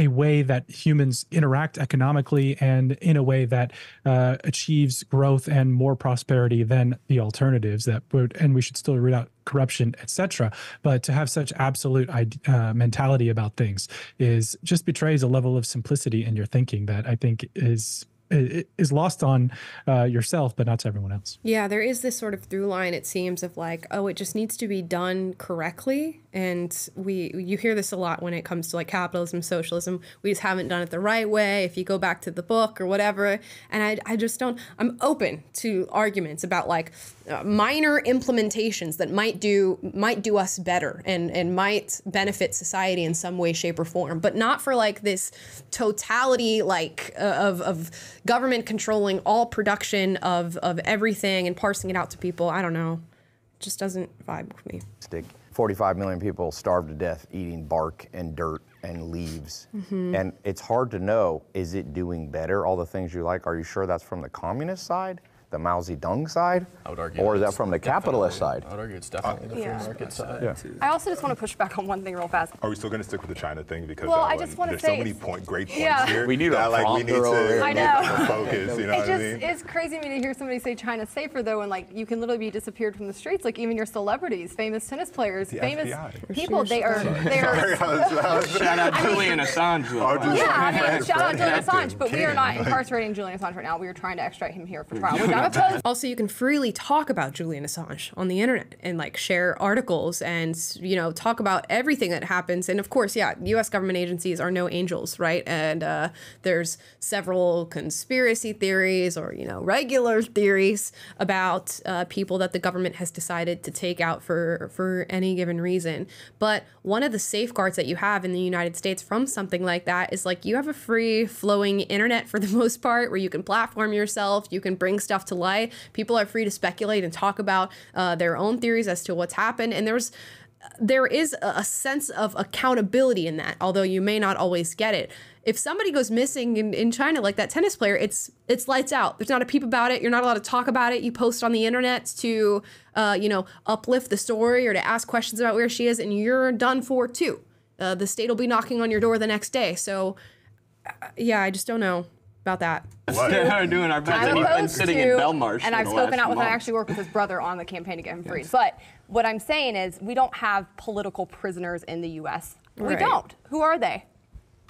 a way that humans interact economically and in a way that uh, achieves growth and more prosperity than the alternatives that would and we should still root out corruption etc but to have such absolute uh, mentality about things is just betrays a level of simplicity in your thinking that i think is is lost on uh, yourself but not to everyone else Yeah, there is this sort of through line it seems of like, oh, it just needs to be done correctly. And we you hear this a lot when it comes to like capitalism, socialism. We just haven't done it the right way. If you go back to the book or whatever, and I, I just don't. I'm open to arguments about like uh, minor implementations that might do might do us better and and might benefit society in some way, shape, or form, but not for like this totality like uh, of of government controlling all production of of everything and parsing it out to people. I don't know, it just doesn't vibe with me. Stick. 45 million people starved to death eating bark and dirt and leaves. Mhm. And it's hard to know is it doing better, all the things you like? Are you sure that's from the communist side, the Mao Zedong side? I would argue Or is that from the capitalist side? I would argue it's definitely the free market side. Yeah. I also just want to push back on one thing real fast. Are we still going to stick with the China thing? Because Well, I uh, just wanna there's say so many point, great points Yeah. here. We need a that, like, we need to here. I know. focus. You know it what just I mean? it's crazy to me to hear somebody say China's safer though, and like you can literally be disappeared from the streets. Like even your celebrities, famous tennis players, The famous FBI. people, they are They are I was- I <laughs> Shout out <laughs> Julian Assange. though. I'll just- Yeah, I mean, shout out Julian Assange, but we are not incarcerating Julian Assange right now. We are trying to extradite him here for trial, <laughs> Also, you can freely talk about Julian Assange on the internet and like share articles and you know talk about everything that happens. And of course, yeah, U.S. government agencies are no angels, right? And uh, there's several conspiracy theories or you know regular theories about uh, people that the government has decided to take out for for any given reason. But one of the safeguards that you have in the United States from something like that is like you have a free flowing internet for the <laughs> most part where you can platform yourself, you can bring stuff to light. People are free to speculate and talk about uh, their own theories as to what's happened. And there's there is a a sense of accountability in that, although you may not always get it. If somebody goes missing in, in China, like that tennis player, it's it's lights out. There's not a peep about it. You're not allowed to talk about it. You post on the internet to, uh, you know, uplift the story or to ask questions about where she is, and you're done for too. Uh, the state will be knocking on your door the next day. So, uh, yeah, I just don't know about that. We're doing our best. I'm and you've been sitting to, in Belmarsh and for I've the spoken last out with, and I actually work with his brother on the campaign to get him freed. But what I'm saying is, we don't have political prisoners in the U.S. We don't. Who are they?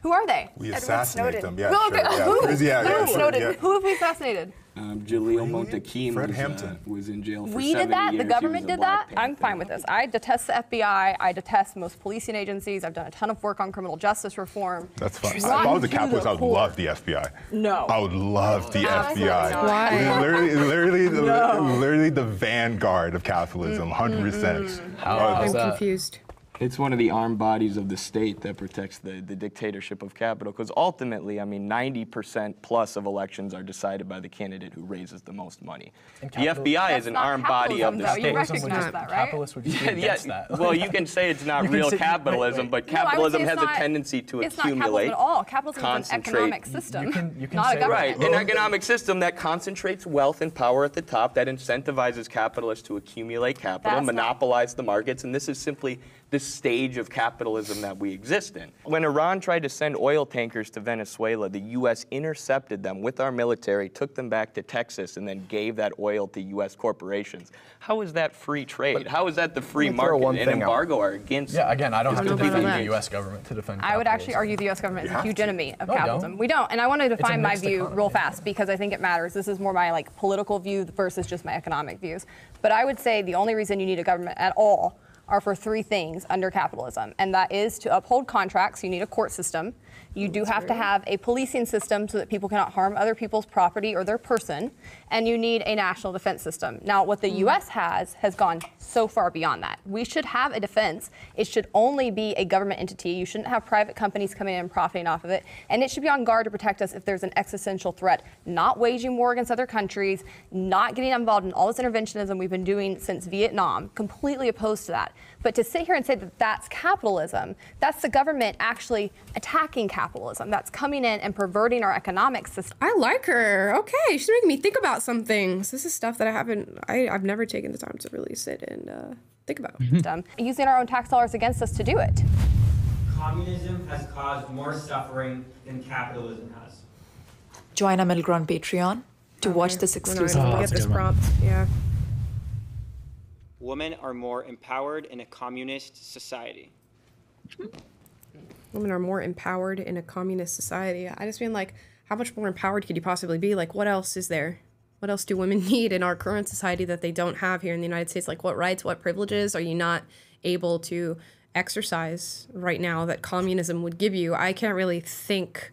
Who are they? We assassinate them. Yeah, Well, sure. Yeah, who? Yeah, yeah, sure, yeah. Who have we assassinated? Um, Jalil Muntaqim Fred was, uh, was in jail for We did that. years. The government did that. Black I'm fine with this. I detest the FBI. I detest most policing agencies. I've done a ton of work on criminal justice reform. That's fine. If I was a capitalist, I would core. love the FBI. No. I would love the Absolutely FBI. not. Why? It's literally, literally, No. literally the vanguard of capitalism, 100%. How, Uh, how's I'm that? confused. It's one of the armed bodies of the state that protects the, the dictatorship of capital. Because ultimately, I mean, 90% plus of elections are decided by the candidate who raises the most money. The FBI That's is an armed body of the though. You state. recognize Capitalism that, right? Capitalists would just <laughs> Yeah, against yeah. that. Well, you can say it's not real say- capitalism, wait. but No, I would say capitalism it's has not- a tendency to it's not accumulate. capitalism at all. Capitalism is an economic system, you can- you can not say a that. government. Right, an economic system that concentrates wealth and power at the top, that incentivizes capitalists to accumulate capital, That's not- monopolize the markets, and this is simply the stage of capitalism that we exist in. When Iran tried to send oil tankers to Venezuela, the U.S. intercepted them with our military, took them back to Texas, and then gave that oil to U.S. corporations. How is that free trade? How is that the free Let me throw market? one An thing out. embargo are against. Yeah, again, I don't have to know about defend that. the U.S. government to defend. I would actually argue the U.S. government is a huge to. enemy of No, capitalism. don't. We don't, and I want to define my view economy. real fast because I think it matters. This is more my like political view versus just my economic views. But I would say the only reason you need a government at all are for three things under capitalism, and that is to uphold contracts. You need a court system. You do have to have a policing system so that people cannot harm other people's property or their person, and you need a national defense system. Now, what the hmm. U.S. has has gone so far beyond that. We should have a defense. It should only be a government entity. You shouldn't have private companies coming in and profiting off of it, and it should be on guard to protect us if there's an existential threat. Not waging war against other countries, not getting involved in all this interventionism we've been doing since Vietnam. Completely opposed to that. But to sit here and say that that's capitalism, that's the government actually attacking capitalism. That's coming in and perverting our economic system. I like her. Okay, she's making me think about some things. This is stuff that I haven't. I, I've never taken the time to really sit and uh, think about. <laughs> System, Using our own tax dollars against us to do it. Communism has caused more suffering than capitalism has. Join our Middle Ground Patreon to watch this exclusive gonna Oh, get this prompt. Yeah. Women are more empowered in a communist society. Women are more empowered in a communist society. I just mean like, how much more empowered could you possibly be? Like, what else is there? What else do women <laughs> need in our current society that they don't have here in the United States? Like, what rights, what privileges are you not able to exercise right now that communism would give you? I can't really think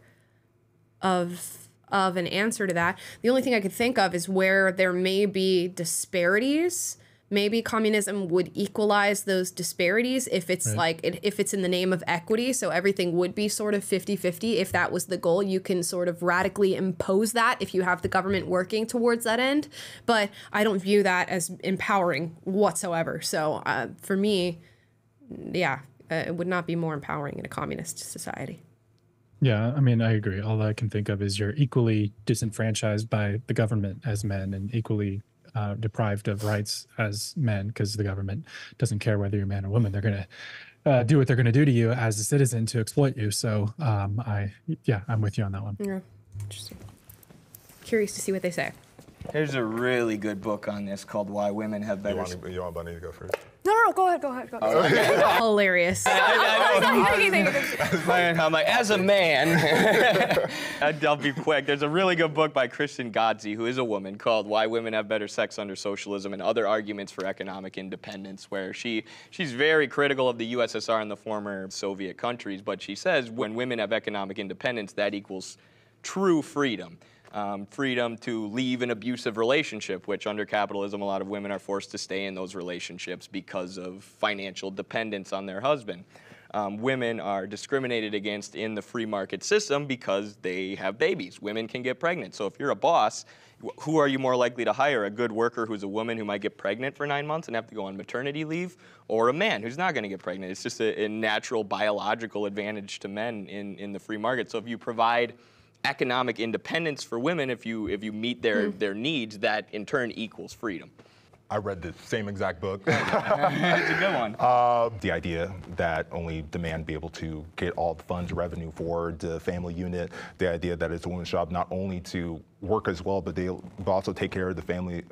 of of an answer to that. The only thing I could think of is where there may be disparities. Maybe communism would equalize those disparities if it's Right. like it, if it's in the name of equity, so everything would be sort of 50-50 if that was the goal. You can sort of radically impose that if you have the government working towards that end, but I don't view that as empowering whatsoever. So, uh, for me, yeah, uh, it would not be more empowering in a communist society. Yeah, I mean, I agree. All I can think of is you're equally disenfranchised by the government as men and equally uh, deprived of rights as men because the government doesn't care whether you're a man or woman. They're going to uh, do what they're going to do to you as a citizen to exploit you. So, um, I, yeah, I'm with you on that one. Yeah, interesting. Curious to see what they say. There's a really good book on this called Why Women Have You Better. want, you want Bunny to go first? No, no, no, go ahead, go ahead, go ahead. Hilarious. Man, I'm like, as a man, <laughs> I'd- I'll be quick. There's a really good book by Kristen Ghodsee, who is a woman, called "Why Women Have Better Sex Under Socialism and Other Arguments for Economic Independence," where she she's very critical of the USSR and the former Soviet countries, but she says when women have economic independence, that equals true freedom. Um, freedom to leave an abusive relationship, which under capitalism, a lot of women are forced to stay in those relationships because of financial dependence on their husband. Um, women are discriminated against in the free market system because they have babies. Women can get pregnant. So if you're a boss, who are you more likely to hire? A good worker who's a woman who might get pregnant for nine months and have to go on maternity leave, or a man who's not going to get pregnant? It's just a, a natural biological advantage to men in, in the free market. So if you provide economic independence for women, if you if you meet their their needs, that in turn equals freedom. I read the same exact book. <laughs> That's a good one. Uh, <laughs> the idea that only the man be able to get all the funds revenue for the family unit, the idea that it's a woman's job not only to work as well, but they but also take care of the family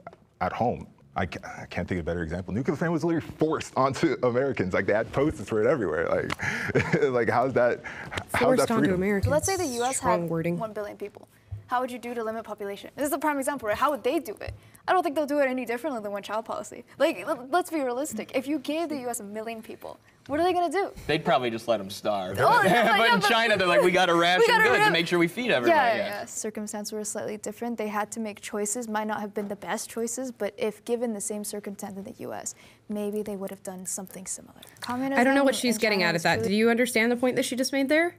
at home. I I can't think of a better example. Nuclear family was literally forced onto Americans. Like they had posters for it everywhere. Like, <laughs> like how's that? How's Forced that onto freedom? Americans. Let's say the U.S. Strong had wording. 1 billion people. How would you do to limit population? This is a prime example, right? How would they do it? I don't think they'll do it any differently than one-child policy. Like, let- let's be realistic. If you gave the U.S. a million people, what are they gonna do? They'd probably just let them starve. Oh, <laughs> yeah, but yeah, in but- China, they're like, we got <laughs> to ration gotta goods ram- and make sure we feed everybody. Yeah, yeah, yeah. Circumstances were slightly different. They had to make choices. Might not have been the best choices, but if given the same circumstance in the U.S., maybe they would have done something similar. Communism I don't know what she's getting China at at that. truly- Do you understand the point that she just made there?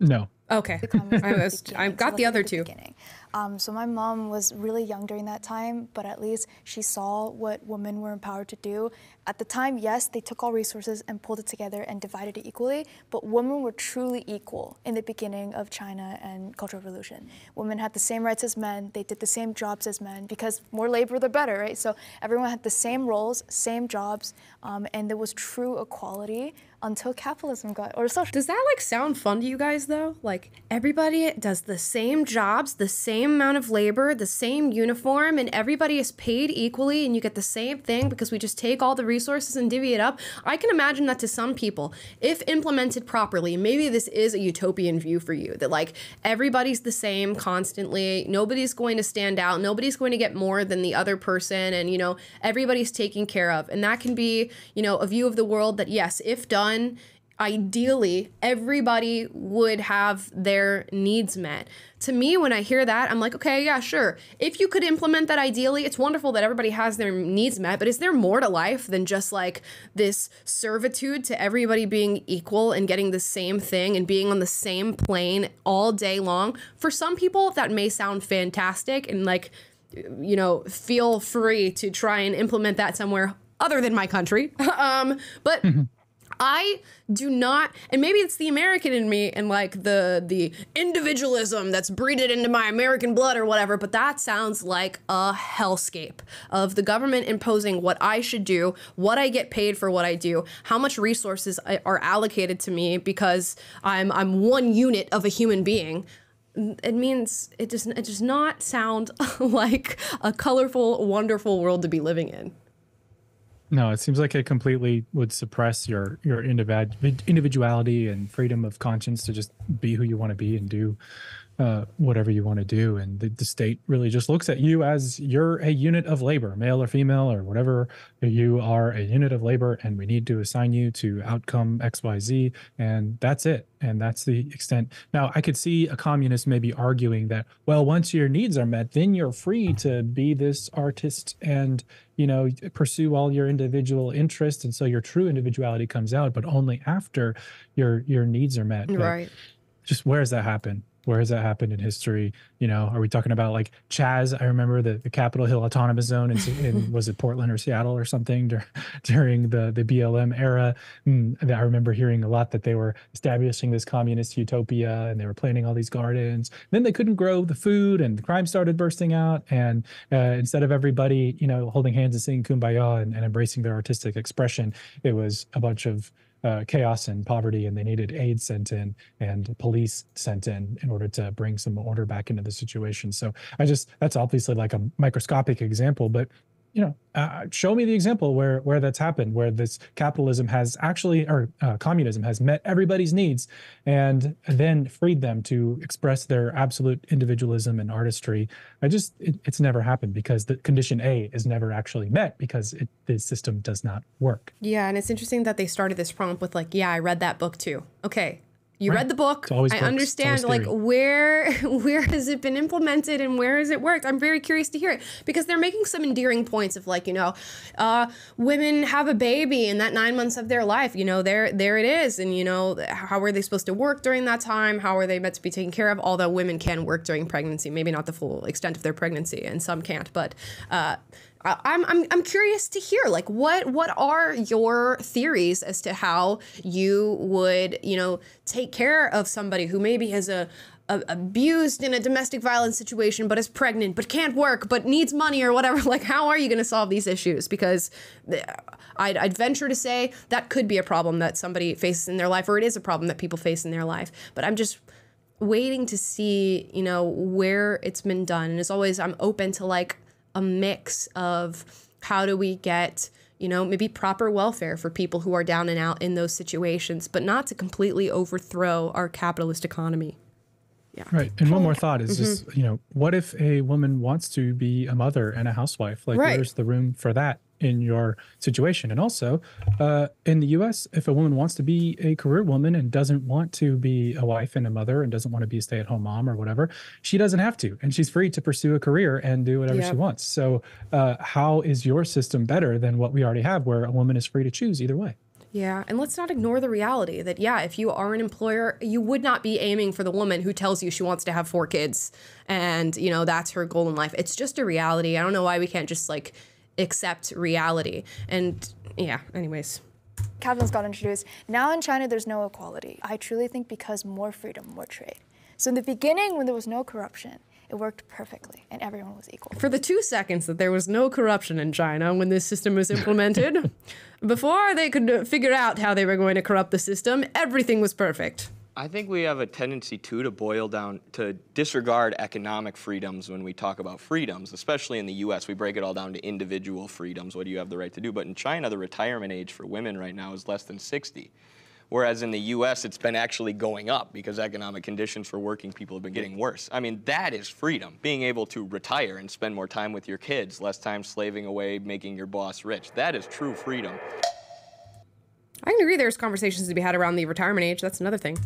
No. Okay. I, was, I got the other at two. beginning. Um, so my mom was really young during that time, but at least she saw what women were empowered to do. At the time, yes, they took all resources and pulled it together and divided it equally, but women were truly equal in the beginning of China and Cultural Revolution. Women had the same rights as men, they did the same jobs as men because more labor the better, right? So everyone had the same roles, same jobs, um, and there was true equality until capitalism got or social. Does that like sound fun to you guys though? Like everybody does the same jobs, the same amount of labor, the same uniform, and everybody is paid equally, and you get the same thing because we just take all the resources and divvy it up. I can imagine that to some people, if implemented properly, maybe this is a utopian view for you that like everybody's the same constantly, nobody's going to stand out, nobody's going to get more than the other person, and you know, everybody's taken care of. And that can be, you know, a view of the world that, yes, if done, ideally everybody would have their needs met. To me, when I hear that, I'm like, okay, yeah, sure. If you could implement that ideally, it's wonderful that everybody has their needs met, but is there more to life than just like this servitude to everybody being equal and getting the same thing and being on the same plane all day long? For some people, that may sound fantastic and like, you know, feel free to try and implement that somewhere other than my country. <laughs> um, but I do not, and maybe it's the American in me and like the the individualism that's breeded into my American blood or whatever. But that sounds like a hellscape of the government imposing what I should do, what I get paid for what I do, how much resources are allocated to me because I'm I'm one unit of a human being. It means it does it does not sound <laughs> like a colorful, wonderful world to be living in. No, it seems like it completely would suppress your your individ- individuality and freedom of conscience to just be who you want to be and do uh, whatever you want to do. And the, the state really just looks at you as you're a unit of labor, male or female or whatever. You are a unit of labor, and we need to assign you to outcome X, Y, Z, and that's it. And that's the extent. Now, I could see a communist maybe arguing that, well, once your needs are met, then you're free to be this artist and you know pursue all your individual interests, and so your true individuality comes out, but only after your your needs are met. But Right. just where does that happened? Where has that happened in history? You know, are we talking about like Chaz? I remember the, the Capitol Hill Autonomous Zone in, <laughs> was it Portland or Seattle or something dur- <laughs> during the the BLM era. Mm, and I remember hearing a lot that they were establishing this communist utopia and they were planting all these gardens. Then they couldn't grow the food and the crime started bursting out. And uh, instead of everybody, you know, holding hands and singing kumbaya and, and embracing their artistic expression, it was a bunch of uh, chaos and poverty, and they needed aid sent in and police sent in in order to bring some order back into the situation. So I just that's obviously like a microscopic example, but you know, uh, show me the example where where that's happened, where this capitalism has actually or uh, communism has met everybody's needs and then freed them to express their absolute individualism and artistry. I just it, it's never happened because the condition A is never actually met because it, the system does not work. Yeah, and it's interesting that they started this prompt with like, "Yeah, I read that book too." Okay, you read the book. I books. Understand like where <laughs> where has it been implemented and where has it worked? I'm very curious to hear it because they're making some endearing points of like, you know, uh, women have a baby in that nine months of their life. You know, there there it is, and you know, how are they supposed to work during that time? How are they meant to be taken care of? Although women can work during pregnancy, maybe not the full extent of their pregnancy, and some can't, but. Uh, I'm, I'm I'm curious to hear like what what are your theories as to how you would you know take care of somebody who maybe has a, a abused in a domestic violence situation but is pregnant but can't work but needs money or whatever? <laughs> Like how are you going to solve these issues? Because uh, I'd, I'd venture to say that could be a problem that somebody faces in their life or it is a problem that people face in their life. But I'm just waiting to see you know where it's been done. And as always i'm open to like a mix of how do we get you know maybe proper welfare for people who are down and out in those situations but not to completely overthrow our capitalist economy yeah. Right. And one more thought is just, mm-hmm. you know, what if a woman wants to be a mother and a housewife? Like, Right. where's the room for that in your situation? And also, uh, in the US, if a woman wants to be a career woman and doesn't want to be a wife and a mother and doesn't want to be a stay at home mom or whatever, she doesn't have to. And she's free to pursue a career and do whatever she wants. So, uh, how is your system better than what we already have, where a woman is free to choose either way? Yeah, and let's not ignore the reality that yeah, if you are an employer, you would not be aiming for the woman who tells you she wants to have four kids and, you know, that's her goal in life. It's just a reality. I don't know why we can't just like accept reality. And yeah, anyways. Captains got introduced. Now in China, there's no equality. I truly think because more freedom, more trade. So in the beginning, when there was no corruption, it worked perfectly and everyone was equal. For the two seconds that there was no corruption in China when this system was implemented, <laughs> before they could uh, figure out how they were going to corrupt the system, everything was perfect. I think we have a tendency too to boil down to disregard economic freedoms when we talk about freedoms, especially in the US. We break it all down to individual freedoms. What do you have the right to do? But in China, the retirement age for women right now is less than 60. Whereas in the US, it's been actually going up because economic conditions for working people have been getting worse. I mean, that is freedom. Being able to retire and spend more time with your kids, less time slaving away, making your boss rich. That is true freedom. I can agree there's conversations to be had around the retirement age. That's another thing.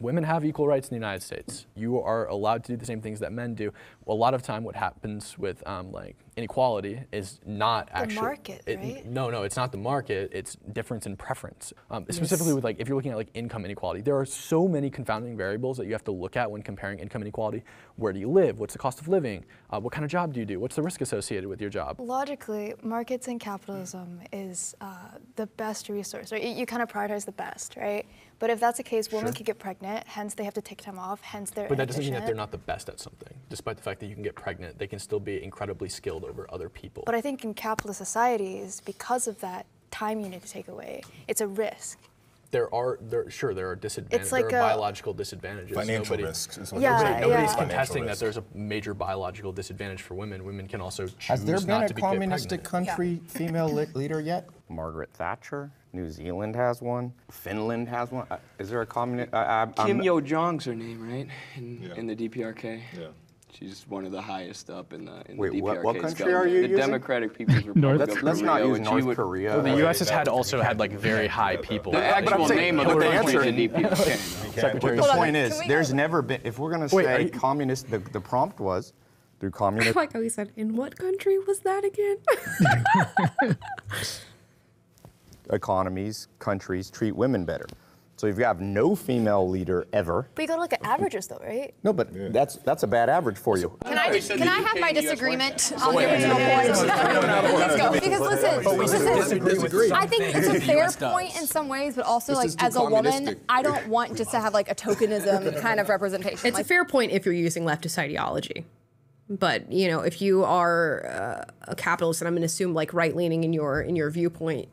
Women have equal rights in the United States. You are allowed to do the same things that men do. A lot of time, what happens with um, like inequality is not actually market, it- right? No, no, it's not the market. It's difference in preference. Um, Specifically with like if you're looking at like income inequality, there are so many confounding variables that you have to look at when comparing income inequality. Where do you live? What's the cost of living? Uh, what kind of job do you do? What's the risk associated with your job? Logically, markets and capitalism is uh, the best resource, right? You, you kind of prioritize the best, right? But if that's the case, women Sure. could get pregnant, hence they have to take time off, hence they're But that doesn't mean that they're not the best at something. Despite the fact that you can get pregnant, they can still be incredibly skilled over other people. But I think in capitalist societies, because of that time you need to take away, it's a risk. There are, there, sure, there are disadvantages. It's like there are a- biological disadvantages. Financial Nobody- risks is what Yeah, Nobody, yeah. nobody's Financial contesting that there's a major biological disadvantage for women. Women can also choose not to be Has there been not a to be get communistic pregnant. country female leader yet? Margaret Thatcher. New Zealand has one. Finland has one. Uh, Is there a communist? I, I, Kim Yo Jong's her name, right? In, Yeah. in the DPRK. Yeah. She's one of the highest up in the in Wait, the what- DPRK's what country government. are you The using? Democratic People's <laughs> Republic North- of Let's, Korea. let's not use North would- Korea. Well, the U.S. has had also had like very high people. The Like, actual saying- name of but the the country is answer- the DPRK. <laughs> Secretary The of Hold on, point is, there's never been. If we're going to say you- communist, the, the prompt was through I <laughs> communist. like how he said, "In what country was that again?" Economies, countries treat women better. So if you have no female leader ever, But you gotta look at averages though, right? no, but that's that's a bad average for you. Can I just, can I have my disagreement on the original point? Let's go. Because listen, listen, I think it's a fair point in some ways, but also like as a woman. I don't want just to have like a tokenism kind of representation. It's a fair point if you're using leftist ideology. But you know, if you are uh, a capitalist, and I'm going to assume like right leaning in your in your viewpoint,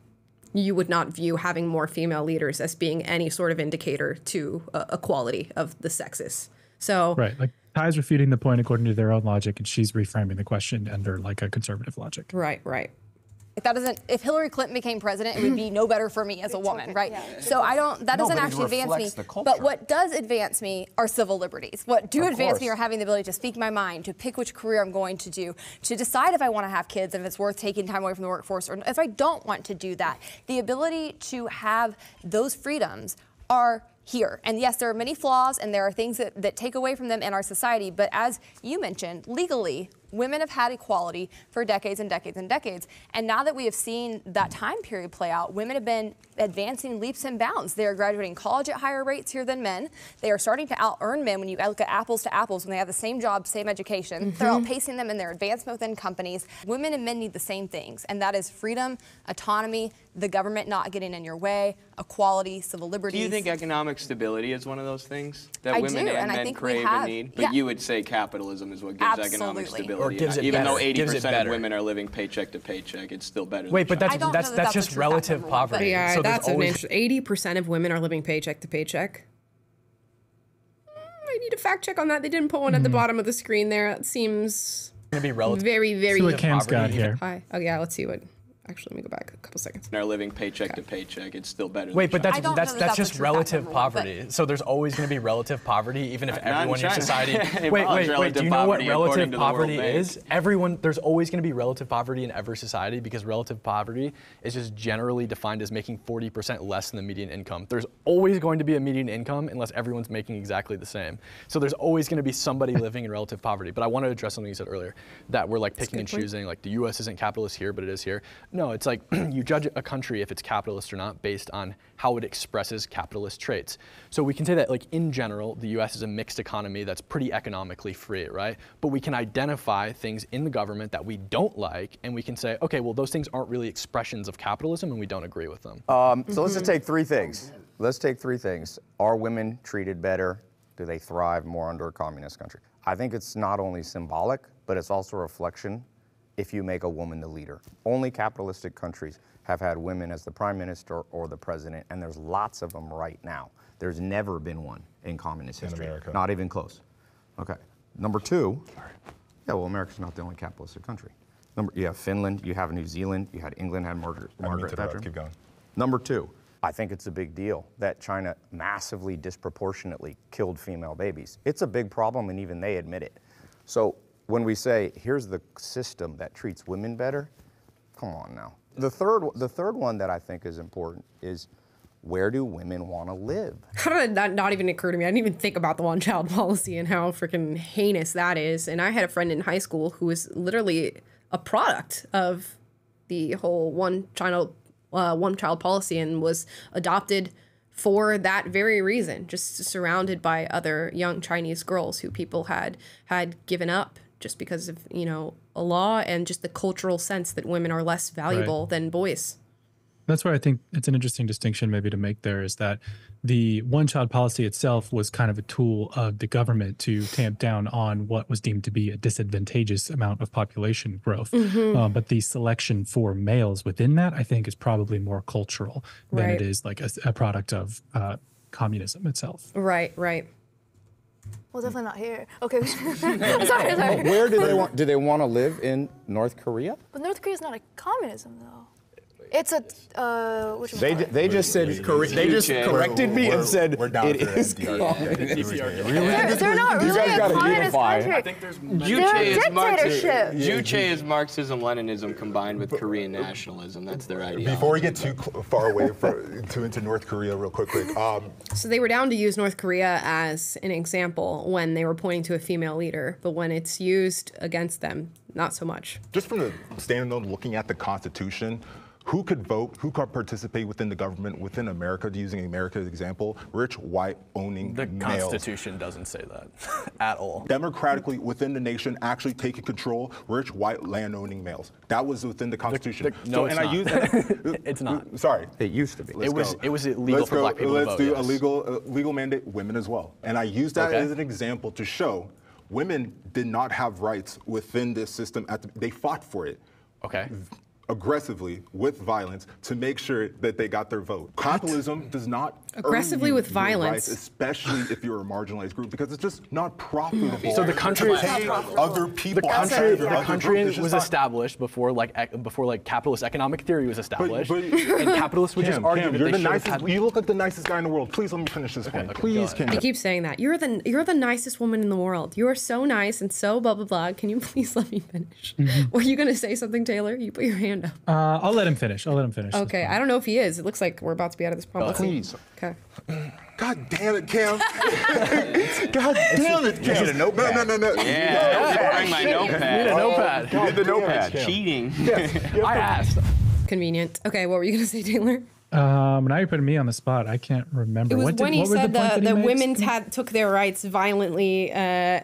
you would not view having more female leaders as being any sort of indicator to uh, equality of the sexes. So Right. Like Ty's refuting the point according to their own logic, and she's reframing the question under like a conservative logic. right, right. If that doesn't, if Hillary Clinton became president, it would be no better for me as a woman, right? So I don't. That No, doesn't but actually advance me. But what does advance me are civil liberties. What do Of advance me are having the ability to speak my mind, to pick which career I'm going to do, to decide if I want to have kids, and if it's worth taking time away from the workforce, or if I don't want to do that. The ability to have those freedoms are here. And yes, there are many flaws and there are things that, that take away from them in our society. But as you mentioned, legally, women have had equality for decades and decades and decades. And now that we have seen that time period play out, women have been advancing leaps and bounds. They are graduating college at higher rates here than men. They are starting to out earn men when you look at apples to apples when they have the same job, same education. They're mm-hmm. outpacing them in their advancement within companies. Women and men need the same things, and that is freedom, autonomy, the government not getting in your way, equality, civil liberties. Do you think economic stability is one of those things that I women do, and and I men crave have- and need? But yeah. you would say capitalism is what gives economic Absolutely. stability. Or gives it Even though better, gives it 80% of women are living paycheck to paycheck, it's still better Wait, than but China. that's I that's that's that's just a true fact, relative number poverty. Yeah, so there's that's an always interest. Eighty percent of women are living paycheck to paycheck. Mm, I need a fact check on that. They didn't put one at the bottom of the screen there. It seems going to be relative. very, very See what Cam's got here. high. Oh yeah, let's see what. Actually, let me go back a couple seconds. are living paycheck to paycheck, it's still better Wait, than but China. that's don't that's that's that's just relative number one, but- poverty. So there's always going to be relative poverty, even if Not in everyone in your China. society. <laughs> Wait, wait, wait. Do you know what relative to the World poverty Bank. is? Everyone, there's always going to be relative poverty in every society because relative poverty is just generally defined as making 40% less than the median income. There's always going to be a median income unless everyone's making exactly the same. So there's always going to be somebody <laughs> living in relative poverty. But I want to address something you said earlier that we're like picking and choosing. Like the U.S. isn't capitalist here, but it is here. No, it's like <clears throat> you judge a country if it's capitalist or not based on how it expresses capitalist traits. So we can say that, like in general, the U.S. is a mixed economy that's pretty economically free, right? But we can identify things in the government that we don't like, and we can say, okay, well, those things aren't really expressions of capitalism, and we don't agree with them. Um, so let's just take three things. Let's take three things. Are women treated better? Do they thrive more under a communist country? I think it's not only symbolic, but it's also a reflection if you make a woman the leader. Only capitalistic countries have had women as the prime minister or the president, and there's lots of them right now. There's never been one in communist history. America. Not even close. Okay. Number two, yeah, well, America's not the only capitalistic country. Number, you have Finland, you have New Zealand, you had England, had Margaret, I didn't mean Margaret. Thatcher. Keep going. Number two, I think it's a big deal that China massively disproportionately killed female babies. It's a big problem, and even they admit it. So when we say, here's the system that treats women better, come on now. The third, the third one that I think is important is where do women want to live? <laughs> How did that not even occur to me? I didn't even think about the one child <laughs> policy and how freaking heinous that is. And I had a friend in high school who was literally a product of the whole one child uh, one child policy and was adopted for that very reason, just surrounded by other young Chinese girls who people had had given up just because of you know a law and just the cultural sense that women are less valuable right. than boys. That's why I think it's an interesting distinction maybe to make there is that the one child policy itself was kind of a tool of the government to tamp down on what was deemed to be a disadvantageous amount of population growth. Mm-hmm. Uh, but the selection for males within that, I think, is probably more cultural than right. it is like a, a product of uh, communism itself. Right, right. Well, definitely not here. Okay. <laughs> sorry, sorry. Where do they <laughs> want? Do they want to live in North Korea? But North Korea is not a communism, though. It's a uh, which They, they just said they just corrected me and said it is communist. They're, they're not really a communist country. I think there's Juche is dictatorship. Juche is Marxism, Leninism combined with Korean nationalism. That's their idea. Before we get too far away for, to into North Korea, real quick, quick. Um, So they were down to use North Korea as an example when they were pointing to a female leader, but when it's used against them, not so much. just from the standing of looking at the Constitution, who could vote, who could participate within the government within America, using America as an example, rich, white, owning The males. Constitution doesn't say that <laughs> at all. Democratically within the nation, actually taking control, rich, white, land owning males. That was within the Constitution. the- no, so, it's and not. I use <laughs> that. It's not. Sorry. It used to be. Let's It was- go. it was illegal Let's for go. black people to Let's vote, do yes. a legal, uh, legal mandate women as well. And I use that Okay. as an example to show women did not have rights within this system. At the, they fought for it Okay. Aggressively with violence to make sure that they got their vote. Capitalism does not Aggressively with violence. rights, especially if you're a marginalized group, because it's just not profitable. So the country- to pay other people. The country, the other country groups. It's just was not- established before like before like capitalist economic theory was established, but- and capitalists would just argue Cam, that you're they the nicest. had. You look like the nicest guy in the world. Please let me finish this point. okay, Please, ahead. Cam. You keep saying that. You're the you're the nicest woman in the world. You are so nice and so blah blah blah. Can you <laughs> please let me finish? Mm-hmm. Were you gonna say something, Taylor? You put your hand up. Uh, I'll let him finish. I'll let him finish. Okay, I don't know if he is. It looks like we're about to be out of this problem. Let's see. Please. Okay. God damn it, Cam. <laughs> God damn it, Cam. need a notepad. No, no, no, no. Yeah, I didn't bring my notepad. Need a notepad. God did the damn it, notepad. Cam. Cheating. <laughs> I asked. Convenient. Okay, what were you gonna say, Taylor? Um, now you're putting me on the spot. I can't remember. It was what did, when he what said the, the, that the women had took their rights violently, uh,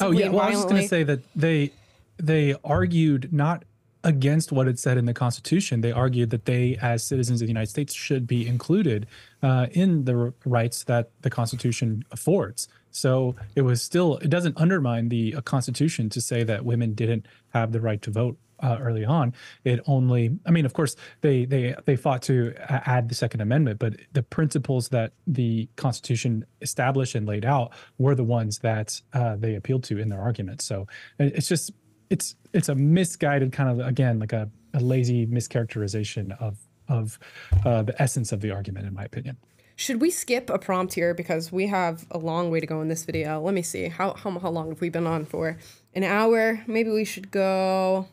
Oh yeah. and Well, I was just going to say that they they argued not against what it said in the Constitution. They argued that they, as citizens of the United States, should be included uh, in the rights that the Constitution affords. So it was still it doesn't undermine the uh, Constitution to say that women didn't have the right to vote. Uh, early on, it only. I mean, of course, they they they fought to add the Second Amendment, but the principles that the Constitution established and laid out were the ones that uh, they appealed to in their argument. So it's just it's it's a misguided kind of again like a, a lazy mischaracterization of of uh, the essence of the argument, in my opinion. Should we skip a prompt here because we have a long way to go in this video? Let me see. How how, how long have we been on for? An hour. Maybe we should go.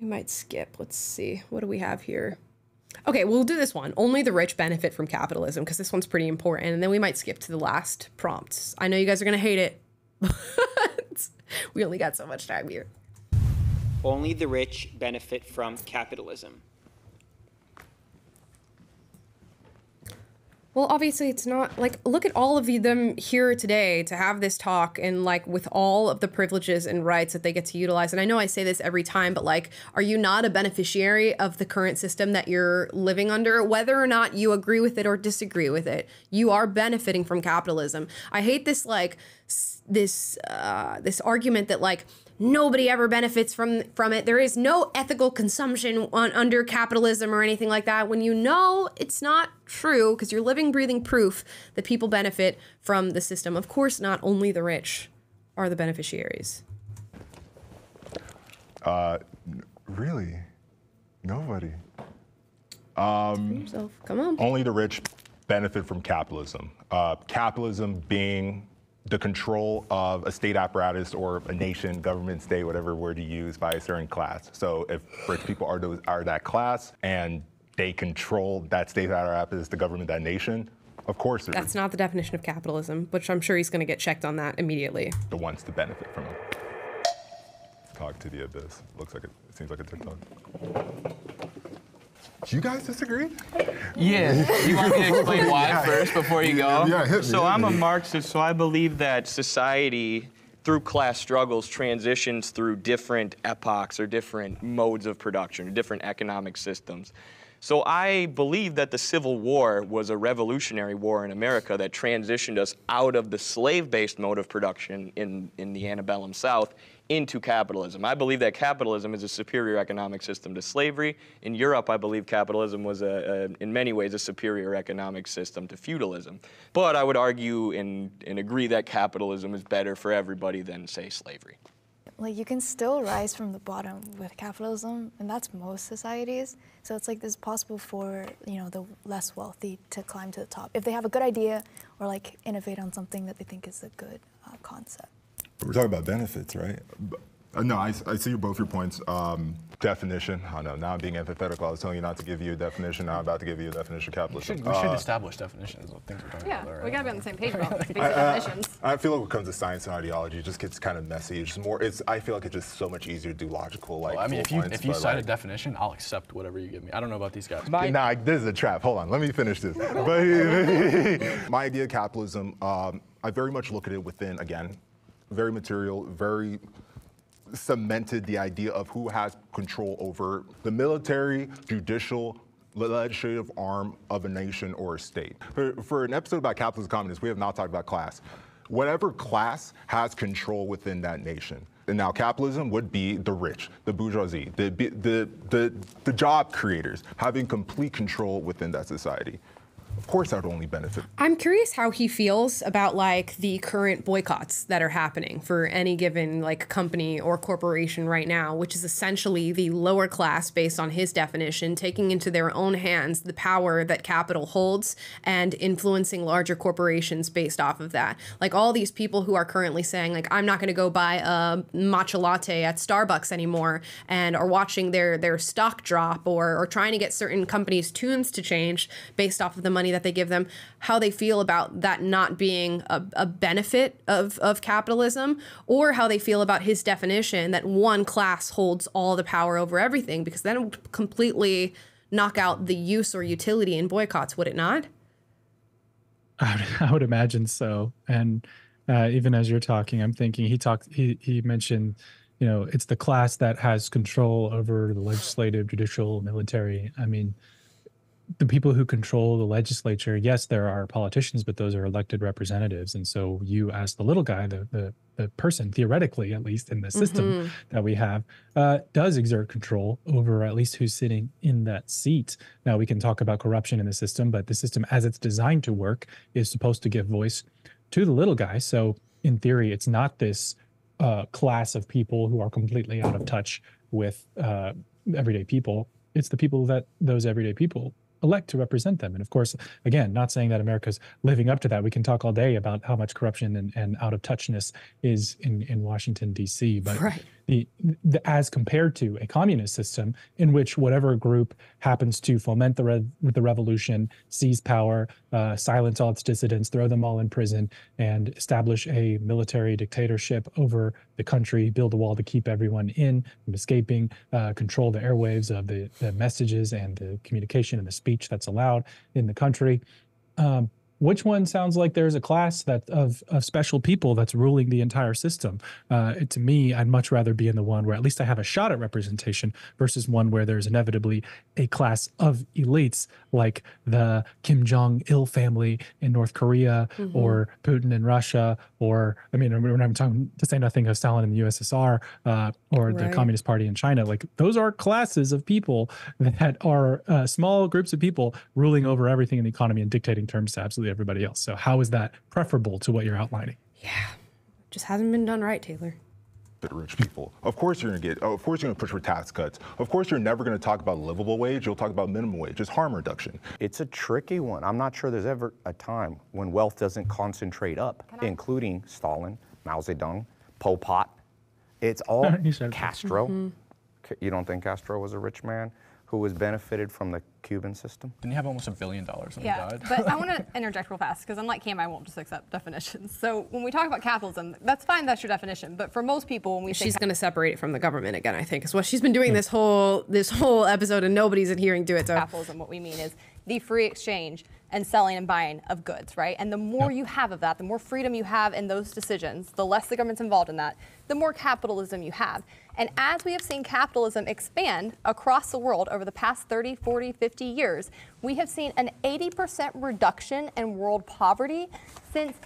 We might skip. Let's see. What do we have here? Okay, we'll do this one. Only the rich benefit from capitalism because this one's pretty important. And then we might skip to the last prompts. I know you guys are going to hate it. <laughs> but <laughs> we only got so much time here. Only the rich benefit from capitalism. Well, obviously, it's not like look at all of them here today to have this talk and like with all of the privileges and rights that they get to utilize. And I know I say this every time, but like, are you not a beneficiary of the current system that you're living under? Whether or not you agree with it or disagree with it, you are benefiting from capitalism. I hate this like s- this uh, this argument that like nobody ever benefits from from it. There is no ethical consumption on, under capitalism or anything like that. When you know it's not true, because you're living, breathing proof that people benefit from the system. Of course, not only the rich are the beneficiaries. Uh, really? Nobody. Yourself, come on. Only the rich benefit from capitalism. Uh, capitalism being the control of a state apparatus or a nation, government, state, whatever word you use, by a certain class. So if rich people are those are that class and they control that state apparatus, the government, that nation, of course they're That's not the definition of capitalism, which I'm sure he's going to get checked on that immediately. the ones to benefit from it. Talk to the abyss. Looks like it, it seems like a TikTok. Do you guys disagree? Yeah. <laughs> You want me to explain why Yeah. first before you go? Yeah, hit me, So hit I'm a. Marxist, so I believe that society, through class struggles, transitions through different epochs or different modes of production, or different economic systems. So I believe that the Civil War was a revolutionary war in America that transitioned us out of the slave-based mode of production in, in the antebellum South into capitalism. I believe that capitalism is a superior economic system to slavery. In Europe, I believe capitalism was, a, a, in many ways, a superior economic system to feudalism. But I would argue and, and agree that capitalism is better for everybody than, say, slavery. Like you can still rise from the bottom with capitalism, and that's most societies. So it's like it's possible for you know the less wealthy to climb to the top if they have a good idea or like innovate on something that they think is a good uh, concept. We're talking about benefits, right? Uh, no, I, I see both your points. Um, definition. I know. Now I'm being antithetical. I was telling you not to give you a definition. Now I'm about to give you a definition of We capitalism. should, we should Uh, establish definitions of things we're talking Yeah, about. though, we gotta be on the same page about <laughs> basic I, I- definitions. I feel like when it comes to science and ideology, it just gets kind of messy. It's just more. It's. I feel like it's just so much easier to do logical. Like. Well, I mean, if you points, if you but, cite a definition, I'll accept whatever you give me. I don't know about these guys. nah, this is a trap. Hold on, let me finish this. <laughs> But <laughs> my idea of capitalism, um, I very much look at it within again, very material, very cemented the idea of who has control over the military, judicial, legislative arm of a nation or a state. For, for an episode about capitalism and communism, we have not talked about class. Whatever class has control within that nation. And now capitalism would be the rich, the bourgeoisie, the, the, the, the job creators having complete control within that society. Of course, would only benefit I'm curious how he feels about like the current boycotts that are happening for any given like company or corporation right now, which is essentially the lower class based on his definition taking into their own hands the power that capital holds and influencing larger corporations based off of that. Like all these people who are currently saying like I'm not going to go buy a matcha latte at Starbucks anymore and are watching their their stock drop or or trying to get certain companies tunes to change based off of the money that they give them, how they feel about that not being a, a benefit of, of capitalism, or how they feel about his definition that one class holds all the power over everything, because then it would completely knock out the use or utility in boycotts, would it not? I would, <laughs> I would imagine so. And uh, even as you're talking, I'm thinking he talked. He he mentioned, you know, it's the class that has control over the legislative, judicial, military. I mean, the people who control the legislature. Yes, there are politicians, but those are elected representatives. And so you, as the little guy, the the, the person, theoretically at least in the system Mhm. that we have, uh, does exert control over at least who's sitting in that seat. Now we can talk about corruption in the system, but the system, as it's designed to work, is supposed to give voice to the little guy. So in theory, it's not this uh, class of people who are completely out of touch with uh, everyday people. It's the people that those everyday people elect to represent them. And of course, again, not saying that America's living up to that. We can talk all day about how much corruption and, and out of touchness is in, in Washington, D.C. But Right. The, the as compared to a communist system in which whatever group happens to foment the re- the revolution, seize power, uh, silence all its dissidents, throw them all in prison, and establish a military dictatorship over the country, build a wall to keep everyone in from escaping, uh, control the airwaves of the, the messages and the communication and the speech that's allowed in the country. Um, which one sounds like there's a class that of, of special people that's ruling the entire system? Uh, to me, I'd much rather be in the one where at least I have a shot at representation versus one where there's inevitably a class of elites like the Kim Jong Il family in North Korea Mhm. or Putin in Russia, or I mean, we're not even talking to say nothing of Stalin in the USSR uh, or the Communist Party in China. Like those are classes of people that are uh, small groups of people ruling over everything in the economy and dictating terms to absolutely everybody else. So how is that preferable to what you're outlining? Yeah, just hasn't been done right, Taylor. The rich people. Of course you're going to get, of course you're going to push for tax cuts. Of course you're never going to talk about livable wage. You'll talk about minimum wage. It's harm reduction. It's a tricky one. I'm not sure there's ever a time when wealth doesn't concentrate up, including Stalin, Mao Zedong, Pol Pot. It's all <laughs> You said it. Castro. Mhm. You don't think Castro was a rich man who was benefited from the Cuban system? Didn't he have almost a billion dollars when Yeah, he died? but I want to <laughs> interject real fast because unlike Cam, I won't just accept definitions. So when we talk about capitalism, that's fine, that's your definition. But for most people, when we say She's going to separate it from the government again. I think is what she's been doing hmm. this whole this whole episode, and nobody's adhering to it. So capitalism, what we mean is the free exchange and selling and buying of goods, right? And the more you have of that, the more freedom you have in those decisions, the less the government's involved in that, the more capitalism you have. And as we have seen capitalism expand across the world over the past 30, 40, 50 years, we have seen an 80% reduction in world poverty since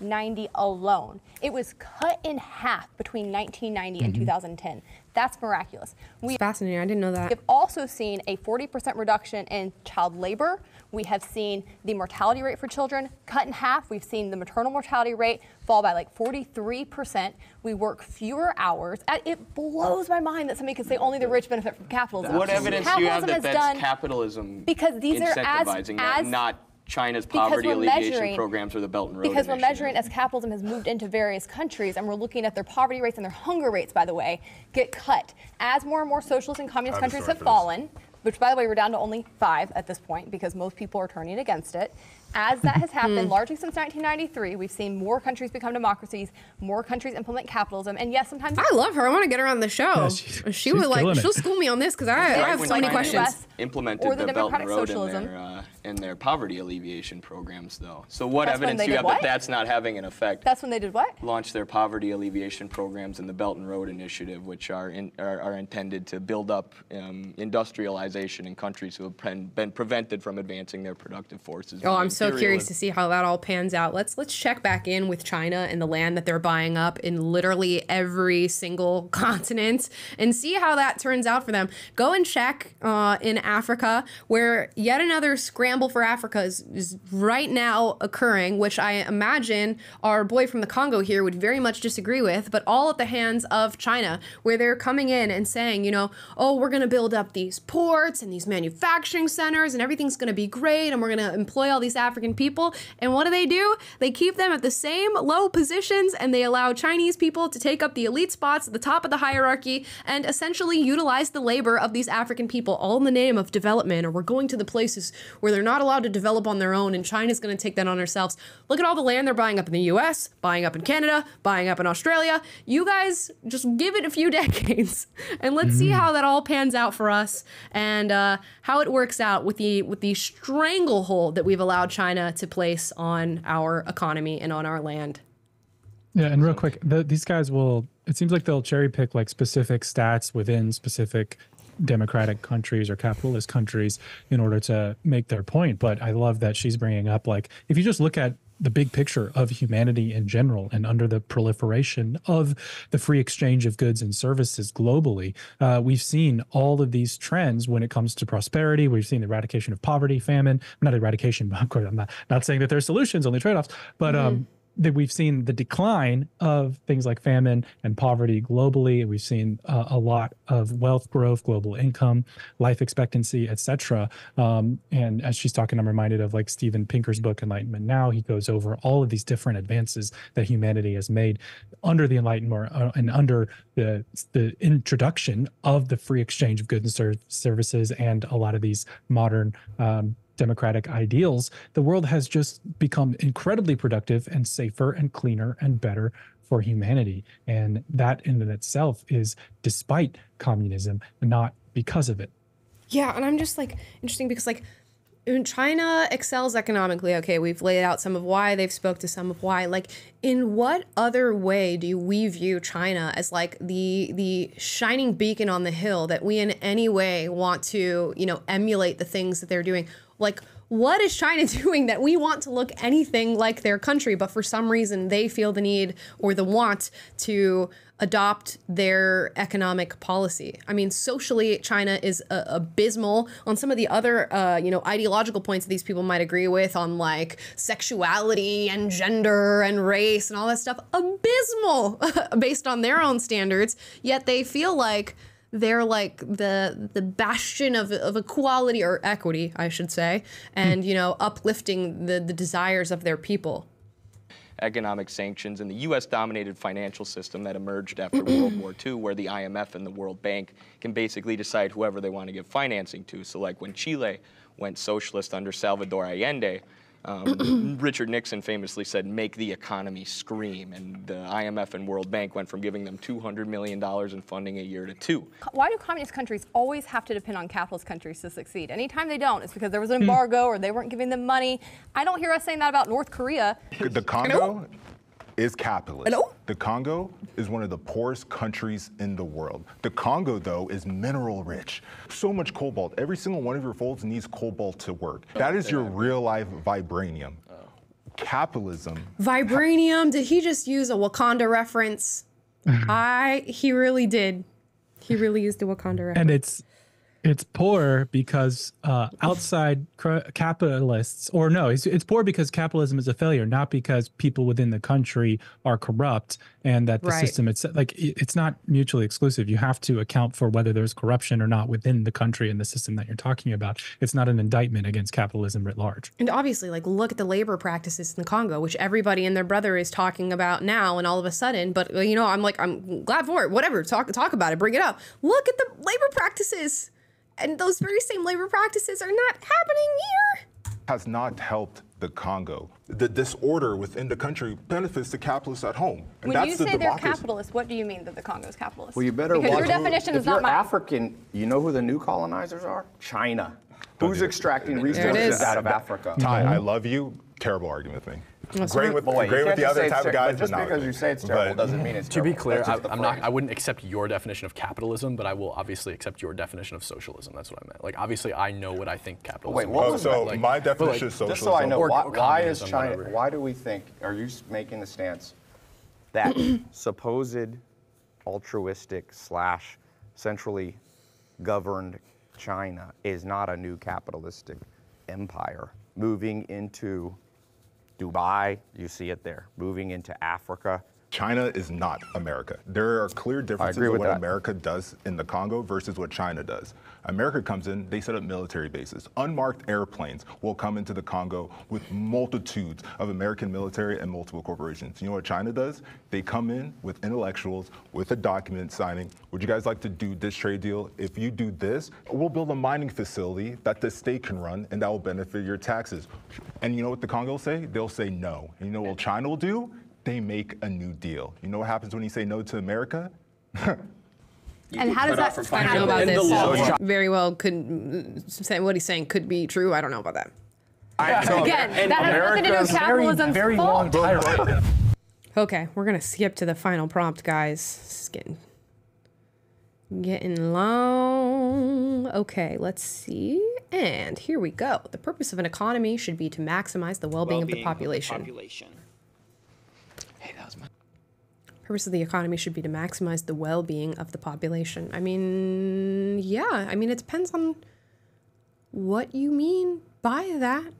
1990 alone. It was cut in half between 1990 and Mhm. 2010. That's miraculous. We fascinating. I didn't know that. We've also seen a 40% reduction in child labor. We have seen the mortality rate for children cut in half. We've seen the maternal mortality rate fall by like 43%. We work fewer hours. It blows my mind that somebody could say only the rich benefit from capitalism. What evidence do you have Capitalism that that's done- capitalism Because these are as- incentivizing, as- not China's poverty alleviation measuring- programs or the Belt and Road Because we're Initiative? measuring as capitalism has moved into various countries and we're looking at their poverty rates and their hunger rates, by the way, get cut. As more and more socialist and communist I have a countries have fallen, which by the way, we're down to only five at this point because most people are turning against it. As that has happened largely since 1993, we've seen more countries become democracies, more countries implement capitalism, and yes, sometimes I love her. I want to get her on the show. Yeah, she she's would like it. she'll school me on this because I, Right I have so many questions. Implemented or the the, Belt and Road socialism. in their, uh, in their poverty alleviation programs, though. So what That's evidence do you have what? that that's not having an effect? That's when they did what? Launched their poverty alleviation programs and the Belt and Road Initiative, which are in, are, are intended to build up um, industrialization in countries who have been, been prevented from advancing their productive forces. Oh, I'm so curious imperialism. to see how that all pans out. Let's let's check back in with China and the land that they're buying up in literally every single <laughs> continent and see how that turns out for them. Go and check uh, in Africa, where yet another scramble for Africa is, is right now occurring, which I imagine our boy from the Congo here would very much disagree with, but all at the hands of China, where they're coming in and saying, you know, oh, we're going to build up these ports and these manufacturing centers and everything's going to be great and we're going to employ all these African people. And what do they do? They keep them at the same low positions and they allow Chinese people to take up the elite spots at the top of the hierarchy and essentially utilize the labor of these African people all in the name of development or we're going to the places where they're not allowed to develop on their own and China's going to take that on ourselves. Look at all the land they're buying up in the US, buying up in Canada, buying up in Australia. You guys just give it a few <laughs> decades and let's see how that all pans out for us and uh, how it works out with the with the stranglehold that we've allowed China to place on our economy and on our land. Yeah, and real quick, the, these guys will. It seems like they'll cherry pick like specific stats within specific democratic countries or capitalist countries in order to make their point. But I love that she's bringing up like if you just look at the big picture of humanity in general and under the proliferation of the free exchange of goods and services globally, uh, we've seen all of these trends when it comes to prosperity. We've seen the eradication of poverty, famine, not eradication, but <laughs> of course, I'm not, not saying that there's solutions, only trade offs, but um, that we've seen the decline of things like famine and poverty globally. We've seen uh, a lot of wealth growth, global income, life expectancy, etc. Um, and as she's talking, I'm reminded of like Steven Pinker's book Enlightenment Now. He goes over all of these different advances that humanity has made under the Enlightenment uh, and under the the introduction of the free exchange of goods and ser- services and a lot of these modern um, democratic ideals, the world has just become incredibly productive and safer and cleaner and better for humanity. And that in and itself is despite communism, not because of it. Yeah, and I'm just like interesting because like China excels economically, okay, we've laid out some of why, they've spoke to some of why. Like in what other way do we view China as like the the shining beacon on the hill that we in any way want to, you know, emulate the things that they're doing? Like what is China <laughs> doing that we want to look anything like their country, but for some reason they feel the need or the want to adopt their economic policy. I mean, socially, China is uh, abysmal on some of the other, uh, you know, ideological points that these people might agree with on like sexuality and gender and race and all that stuff. Abysmal <laughs> based on their own standards. Yet they feel like they're like the the bastion of, of equality or equity, I should say, and you know, uplifting the the desires of their people economic sanctions and the U.S. dominated financial system that emerged after World War II, where the IMF and the World Bank can basically decide whoever they want to give financing to. So, like when Chile went socialist under Salvador Allende, um, <clears throat> Richard Nixon famously said, make the economy scream. And the IMF and World Bank went from giving them $200 million in funding a year to two. Why do communist countries always have to depend on capitalist countries to succeed? Anytime they don't, it's because there was an embargo or they weren't giving them money. I don't hear us saying that about North Korea. The Congo is capitalist. Hello? The Congo is one of the poorest countries in the world. The Congo, though, is mineral rich. So much cobalt. Every single one of your folds needs cobalt to work. That is your real life vibranium. Capitalism. Vibranium. Did he just use a Wakanda reference? <laughs> I he really did. He really used a Wakanda reference. And it's it's poor because uh, outside capitalists, or no, it's, it's poor because capitalism is a failure, not because people within the country are corrupt and that the right. system it's like it's not mutually exclusive. You have to account for whether there's corruption or not within the country and the system that you're talking about. It's not an indictment against capitalism writ large. And obviously, like look at the labor practices in the Congo, which everybody and their brother is talking about now, and all of a sudden, but you know, I'm like, I'm glad for it. Whatever, talk talk about it, bring it up. Look at the labor practices and those very same labor practices are not happening here. Has not helped the Congo. The disorder within the country benefits the capitalists at home. And when you say the they're capitalists, what do you mean that the Congo is capitalist? Well, you better because watch your definition if is not you're African, you know who the new colonizers are? China. Oh, Who's extracting resources out of Africa? Ty, I love you. Terrible argument with me. Great with, Boy, great with the other type of guys, just because you say it's terrible doesn't mean it's terrible. to be clear, I, am not. I wouldn't accept your definition of capitalism, but I will obviously accept your definition of socialism. That's what I meant. Like, obviously, I know what I think capitalism. Wait, what is. was so like, my definition like, of socialism? Just so I know, or, why, or why is China? Whatever. Why do we think? Are you making the stance that <clears throat> supposed altruistic slash centrally governed China is not a new capitalistic empire moving into Dubai, you see it there. Moving into Africa, China is not America. There are clear differences in what that. America does in the Congo versus what China does. America comes in, they set up military bases. Unmarked airplanes will come into the Congo with multitudes of American military and multiple corporations. You know what China does? They come in with intellectuals, with a document signing. Would you guys like to do this trade deal? If you do this, we'll build a mining facility that the state can run and that will benefit your taxes. And you know what the Congo will say? They'll say no. And you know what China will do? They make a new deal. You know what happens when you say no to America? <laughs> and how does that? I don't know about this. Very well, could mm, say what he's saying could be true. I don't know about that. I, so Again, that has nothing to do with capitalism's very, very fault. long Okay, we're gonna skip to the final prompt, guys. This is getting getting long. Okay, let's see. And here we go. The purpose of an economy should be to maximize the well-being, well-being of the population. Of the population. Hey, that was my purpose of the economy should be to maximize the well-being of the population. I mean, yeah, I mean it depends on what you mean by that.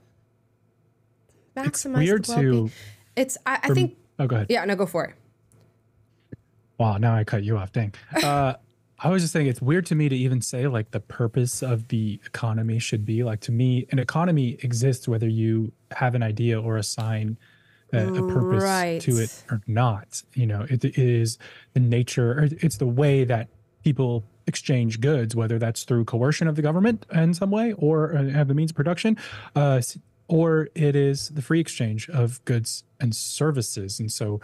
Maximize it's weird the well-being. To, it's I, I think. Oh, go ahead. Yeah, no, go for it. Wow, now I cut you off. Dang. <laughs> Uh, I was just saying it's weird to me to even say like the purpose of the economy should be like to me an economy exists whether you have an idea or assign a, a purpose right. to it or not. You know, it, it is the nature, or it's the way that people exchange goods, whether that's through coercion of the government in some way or uh, have the means of production, uh, or it is the free exchange of goods and services. And so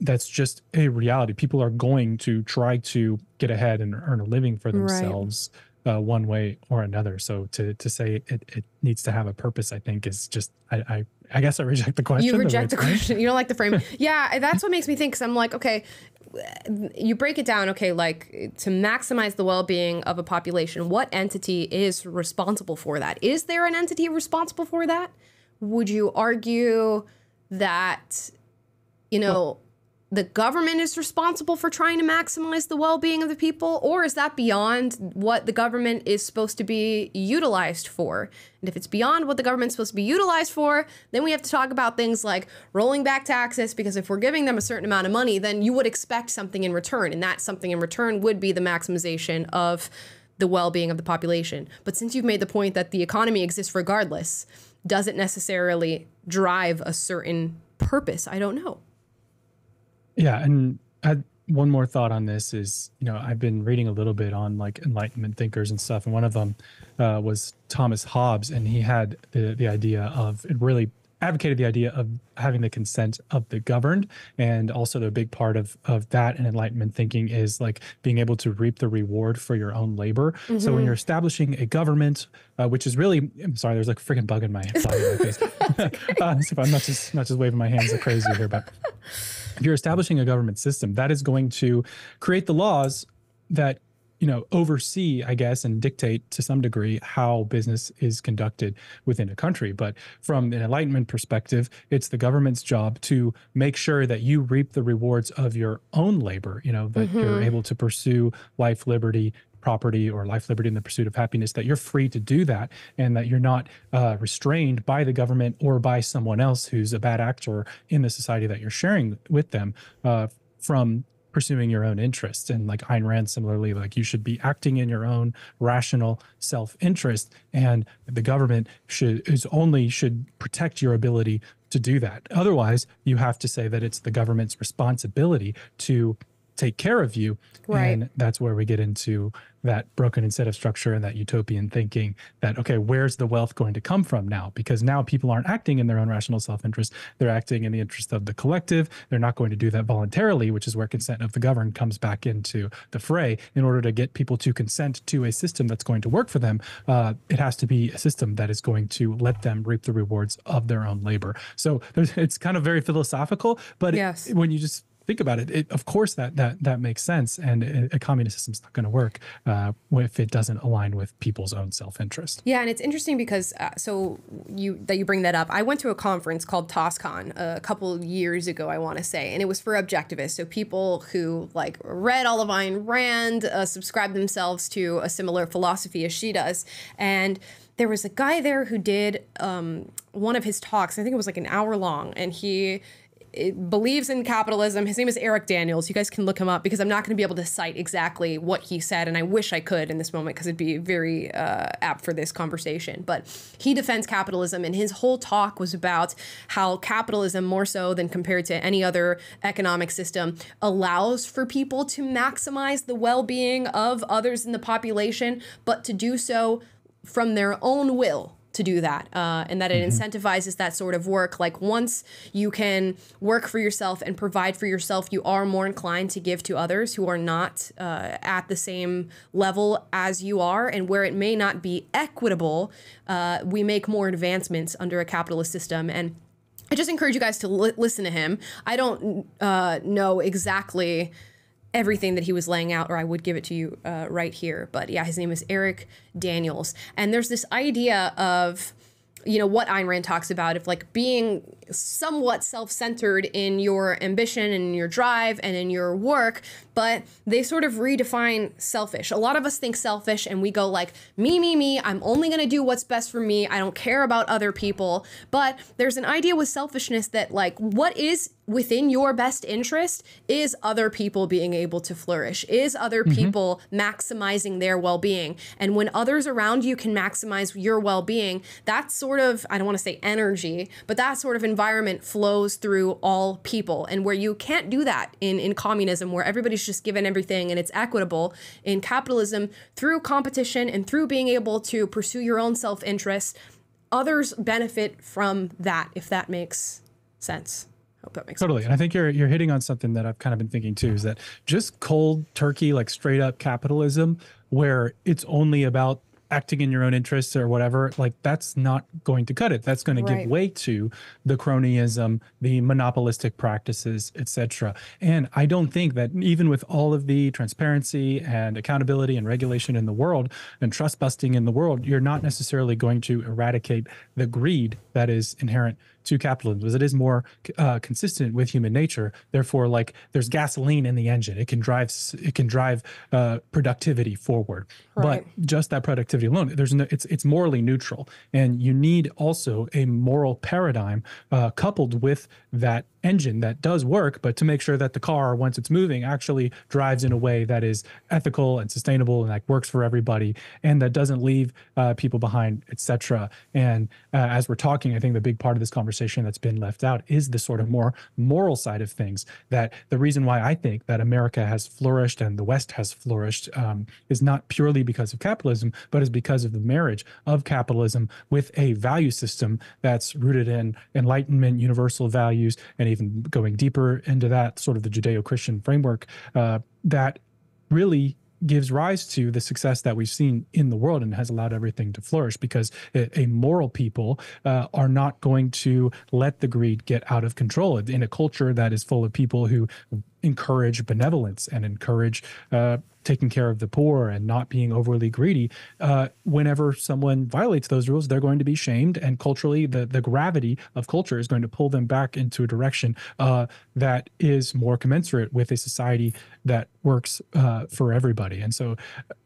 that's just a reality. People are going to try to get ahead and earn a living for themselves. Right. Uh, one way or another. So to to say it, it needs to have a purpose, I think is just I, I I guess I reject the question. You reject the, the question. You don't like the frame. <laughs> yeah, that's what makes me think. Because I'm like, okay, you break it down, okay, like to maximize the well being of a population, what entity is responsible for that? Is there an entity responsible for that? Would you argue that, you know, the government is responsible for trying to maximize the well-being of the people or is that beyond what the government is supposed to be utilized for? And if it's beyond what the government's supposed to be utilized for then we have to talk about things like rolling back taxes because if we're giving them a certain amount of money then you would expect something in return and that something in return would be the maximization of the well-being of the population. But since you've made the point that the economy exists regardless doesn't necessarily drive a certain purpose? I don't know yeah, and I, one more thought on this is, you know, I've been reading a little bit on like Enlightenment thinkers and stuff, and one of them uh, was Thomas Hobbes, and he had the the idea of it really advocated the idea of having the consent of the governed and also the big part of of that and enlightenment thinking is like being able to reap the reward for your own labor mm-hmm. so when mm-hmm. you're establishing a government uh, which is really i'm sorry there's like a freaking bug in my, <laughs> in my face <laughs> uh, so i'm not just not just waving my hands like crazy here but if you're establishing a government system, that is going to create the laws that you know oversee i guess and dictate to some degree how business is conducted within a country but from an enlightenment perspective it's the government's job to make sure that you reap the rewards of your own labor you know that mm-hmm. you're able to pursue life liberty property or life, liberty, in the pursuit of happiness, that you're free to do that and that you're not uh, restrained by the government or by someone else who's a bad actor in the society that you're sharing with them uh, from pursuing your own interests. And like Ayn Rand, similarly, like you should be acting in your own rational self-interest, and the government should is only should protect your ability to do that. Otherwise, you have to say that it's the government's responsibility to take care of you. Right. And that's where we get into that broken incentive structure and that utopian thinking that, okay, where's the wealth going to come from now? Because now people aren't acting in their own rational self interest. They're acting in the interest of the collective. They're not going to do that voluntarily, which is where consent of the governed comes back into the fray. In order to get people to consent to a system that's going to work for them, uh, it has to be a system that is going to let them reap the rewards of their own labor. So it's kind of very philosophical, but yes. it, when you just think about it, it, of course that that that makes sense, and a, communist system's not going to work uh, if it doesn't align with people's own self-interest. Yeah, and it's interesting because uh, so you that you bring that up. I went to a conference called TOSCON a couple years ago, I want to say, and it was for objectivists, so people who like read all of Ayn Rand, uh, subscribe themselves to a similar philosophy as she does, and there was a guy there who did um, one of his talks. I think it was like an hour long, and he believes in capitalism. His name is Eric Daniels. You guys can look him up because I'm not going to be able to cite exactly what he said, and I wish I could in this moment because it'd be very uh, apt for this conversation. But he defends capitalism, and his whole talk was about how capitalism, more so than compared to any other economic system, allows for people to maximize the well being of others in the population, but to do so from their own will to do that uh, and that it mm-hmm. incentivizes that sort of work like once you can work for yourself and provide for yourself you are more inclined to give to others who are not uh, at the same level as you are and where it may not be equitable uh, we make more advancements under a capitalist system and I just encourage you guys to li- listen to him. I don't uh, know exactly everything that he was laying out, or I would give it to you uh, right here. But yeah, his name is Eric Daniels. And there's this idea of, you know, what Ayn Rand talks about of like being somewhat self-centered in your ambition and in your drive and in your work but they sort of redefine selfish. A lot of us think selfish and we go like me me me i'm only going to do what's best for me. I don't care about other people. But there's an idea with selfishness that like what is within your best interest is other people being able to flourish is other mm-hmm. people maximizing their well-being. And when others around you can maximize your well-being that's sort of i don't want to say energy but that sort of environment flows through all people and where you can't do that in, in communism where everybody's just given everything and it's equitable in capitalism through competition and through being able to pursue your own self-interest others benefit from that if that makes sense hope that makes totally sense. and i think you're you're hitting on something that i've kind of been thinking too is that just cold turkey like straight up capitalism where it's only about acting in your own interests or whatever, like that's not going to cut it. That's going to Right. give way to the cronyism, the monopolistic practices, etc. And I don't think that even with all of the transparency and accountability and regulation in the world and trust busting in the world, you're not necessarily going to eradicate the greed that is inherent to capitalism because it is more uh, consistent with human nature. Therefore, like there's gasoline in the engine, it can drive it can drive uh, productivity forward. Right. But just that productivity alone, there's no it's it's morally neutral, and you need also a moral paradigm uh, coupled with that engine that does work, but to make sure that the car, once it's moving, actually drives in a way that is ethical and sustainable and like works for everybody, and that doesn't leave uh, people behind, etc. And uh, as we're talking, I think the big part of this conversation that's been left out is the sort of more moral side of things. That the reason why I think that America has flourished and the West has flourished um, is not purely because of capitalism, but is because of the marriage of capitalism with a value system that's rooted in enlightenment, universal values, and even going deeper into that sort of the Judeo-Christian framework uh, that really gives rise to the success that we've seen in the world and has allowed everything to flourish because a, moral people uh, are not going to let the greed get out of control. In a culture that is full of people who encourage benevolence and encourage uh, taking care of the poor and not being overly greedy uh, whenever someone violates those rules they're going to be shamed and culturally the, the gravity of culture is going to pull them back into a direction uh, that is more commensurate with a society that works uh, for everybody. And so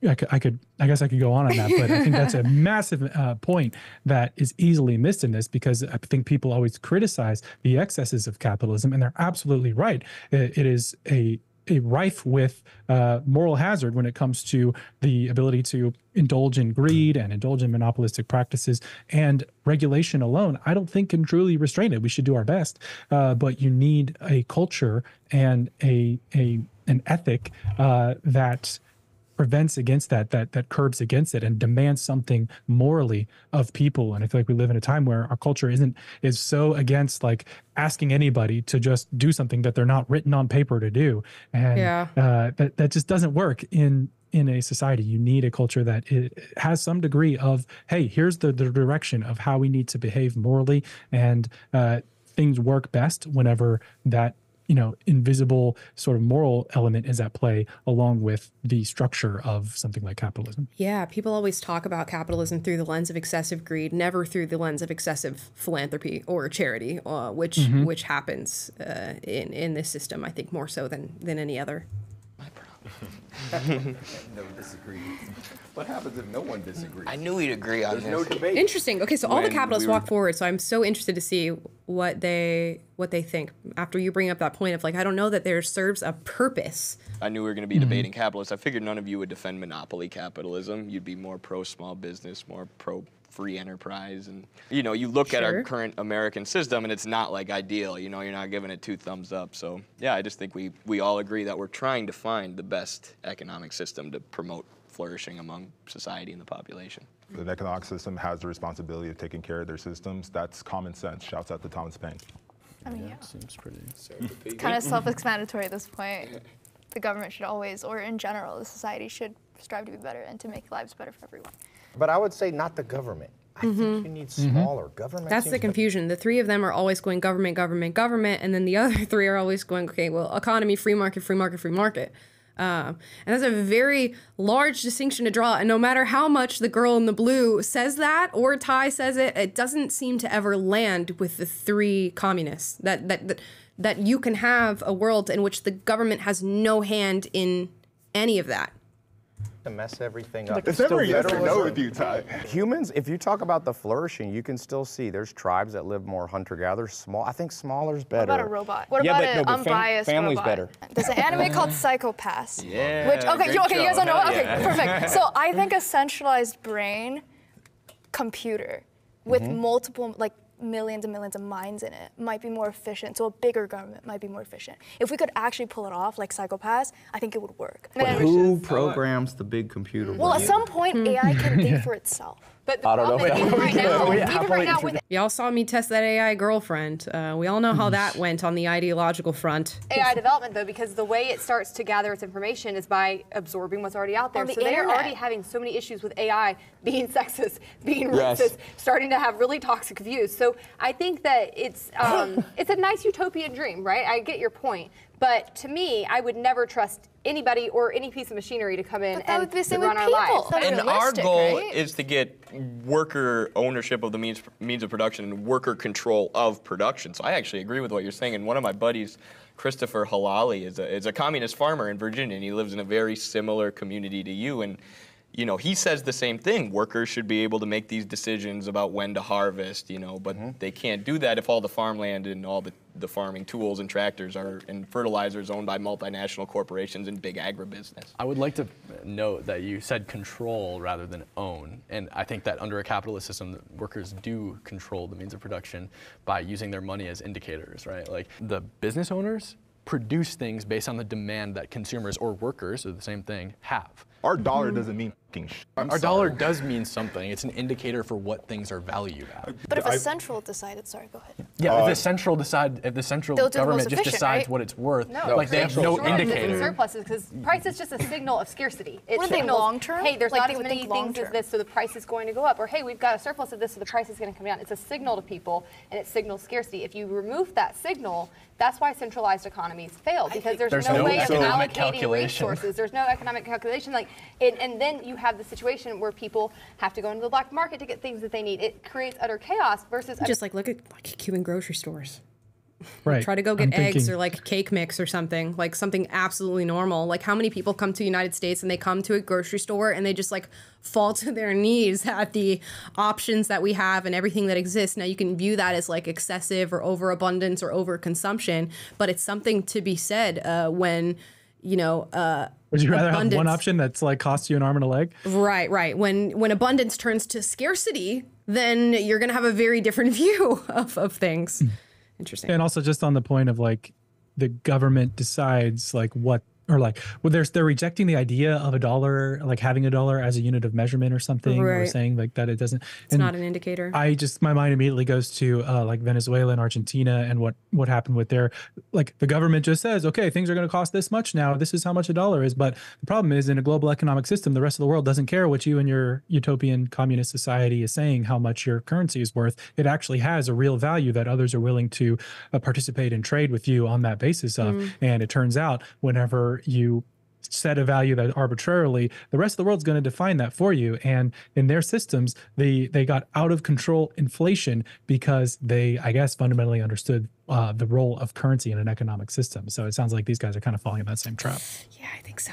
I could, I could i guess i could go on on that but i think that's a <laughs> massive uh, point that is easily missed in this because i think people always criticize the excesses of capitalism and they're absolutely right. It, it is a a rife with uh, moral hazard when it comes to the ability to indulge in greed and indulge in monopolistic practices and regulation alone. I don't think can truly restrain it. We should do our best uh, but you need a culture and a a an ethic uh, that prevents against that that that curbs against it and demands something morally of people. And i feel like we live in a time where our culture isn't is so against like asking anybody to just do something that they're not written on paper to do. And Yeah. uh, that that just doesn't work in in a society. You need a culture that it has some degree of hey here's the, the direction of how we need to behave morally. And uh, things work best whenever that you know invisible sort of moral element is at play along with the structure of something like capitalism Yeah, people always talk about capitalism through the lens of excessive greed, never through the lens of excessive philanthropy or charity, uh, which Mhm. which happens uh, in in this system. I think more so than than any other. <laughs> no disagree. What happens if no one disagrees? I knew we'd agree on There's this. no debate. Interesting. Okay, so all the When capitalists we were- walk forward. So I'm so interested to see what they what they think after you bring up that point of like I don't know that there serves a purpose. I knew we were going to be debating mm-hmm. capitalists. I figured none of you would defend monopoly capitalism. You'd be more pro small business, more pro free enterprise. And, you know, you look at our current American system and it's not like ideal. You know, you're not giving it two thumbs up. So, yeah, I just think we, we all agree that we're trying to find the best economic system to promote flourishing among society and the population. The economic system has the responsibility of taking care of their systems. That's common sense. Shouts out to Thomas Paine. I mean, yeah. Seems pretty. it's kind of self-explanatory at this <laughs> point. The government should always, or in general, the society should strive to be better and to make lives better for everyone. But I would say not the government. I think you need smaller government. Mm-hmm. That's the to- confusion. The three of them are always going government, government, government, and then the <laughs> other three are always going okay, well, economy, free market, free market, free market. Um, and that's a very large distinction to draw. And no matter how much the girl in the blue says that or Tai says it, it doesn't seem to ever land with the three communists. That that that, that you can have a world in which the government has no hand in any of that. To mess everything up. It's never a yes or no with you, Tai. Humans, if you talk about the flourishing, you can still see there's tribes that live more hunter-gatherer. Small, I think smaller's better. What about a robot? What Yeah, about but an no, but fam- unbiased family's robot? better. There's an anime called Psycho-Pass. <laughs> Yeah, Which okay, you, okay, you guys don't know? Hell Okay, yeah. perfect. <laughs> So I think a centralized brain computer with Mhm. multiple like millions and millions of minds in it might be more efficient. So a bigger government might be more efficient. If we could actually pull it off like Psycho-Pass, I think it would work. But who programs the big computer? Well, at some point, hmm. AI can think <laughs> for itself. But the I don't know problem if is, even right now, even right now with Y'all saw me test that AI girlfriend. Uh, we all know how that went on the ideological front. AI development though, because the way it starts to gather its information is by absorbing what's already out there. The so they are already having so many issues with AI <laughs> being sexist, being Yes. racist, starting to have really toxic views. So I think that it's um, <coughs> it's a nice utopian dream, right? I get your point. But to me, I would never trust anybody or any piece of machinery to come in and would be the same run our people. lives. That's and our goal right? is to get worker ownership of the means means of production and worker control of production. So I actually agree with what you're saying. And one of my buddies, Christopher Helali, is a is a communist farmer in Virginia, and he lives in a very similar community to you. And you know, he says the same thing. Workers should be able to make these decisions about when to harvest, you know, but mm-hmm. they can't do that if all the farmland and all the, the farming tools and tractors are and fertilizers owned by multinational corporations and big agribusiness. I would like to note that you said control rather than own. And I think that under a capitalist system, workers do control the means of production by using their money as indicators, right? Like the business owners produce things based on the demand that consumers or workers, or the same thing, have. Our dollar doesn't mean Our, I'm our dollar does mean something. It's an indicator for what things are valued at. But if I- a central decided, sorry, go ahead. Yeah, if the uh, central decide, if the central They'll the government just decides right? what it's worth, No, like they have no shortages and indicator. surpluses because price is just a signal of scarcity. It What are they, signals, long-term? Hey, there's Like, not they as many things as this, so the price is going to go up. Or hey, we've got a surplus of this, so the price is going to come down. It's a signal to people, and it signals scarcity. If you remove that signal, that's why centralized economies fail because there's, There's no, no way of allocating resources. There's no economic calculation. Like, and, and then you have the situation where people have to go into the black market to get things that they need. It creates utter chaos. Versus Just like look at like Cuban grocery stores. Right. Try to go I'm get eggs thinking- or like cake mix or something, like something absolutely normal. Like how many people come to the United States and they come to a grocery store and they just like fall to their knees <laughs> at the options that we have and everything that exists. Now you can view that as like excessive or overabundance or overconsumption, but it's something to be said uh, when you know uh, Would you rather have one option that's like costs you an arm and a leg? Right, right. When when abundance turns to scarcity, then you're gonna have a very different <laughs> view of, of things. Interesting. And also just on the point of like the government decides like what or like well there's they're rejecting the idea of a dollar like having a dollar as a unit of measurement or something or Right. saying like that it doesn't It's not an indicator. I just my mind immediately goes to uh, like Venezuela and Argentina and what what happened with their like the government just says okay things are going to cost this much now this is how much a dollar is but the problem is in a global economic system the rest of the world doesn't care what you and your utopian communist society is saying how much your currency is worth it actually has a real value that others are willing to uh, participate and trade with you on that basis of Mm. and it turns out whenever you set a value that arbitrarily the rest of the world's going to define that for you. And in their systems they they got out of control inflation because they i guess fundamentally understood uh, the role of currency in an economic system. So it sounds like these guys are kind of falling in that same trap. Yeah, I think so.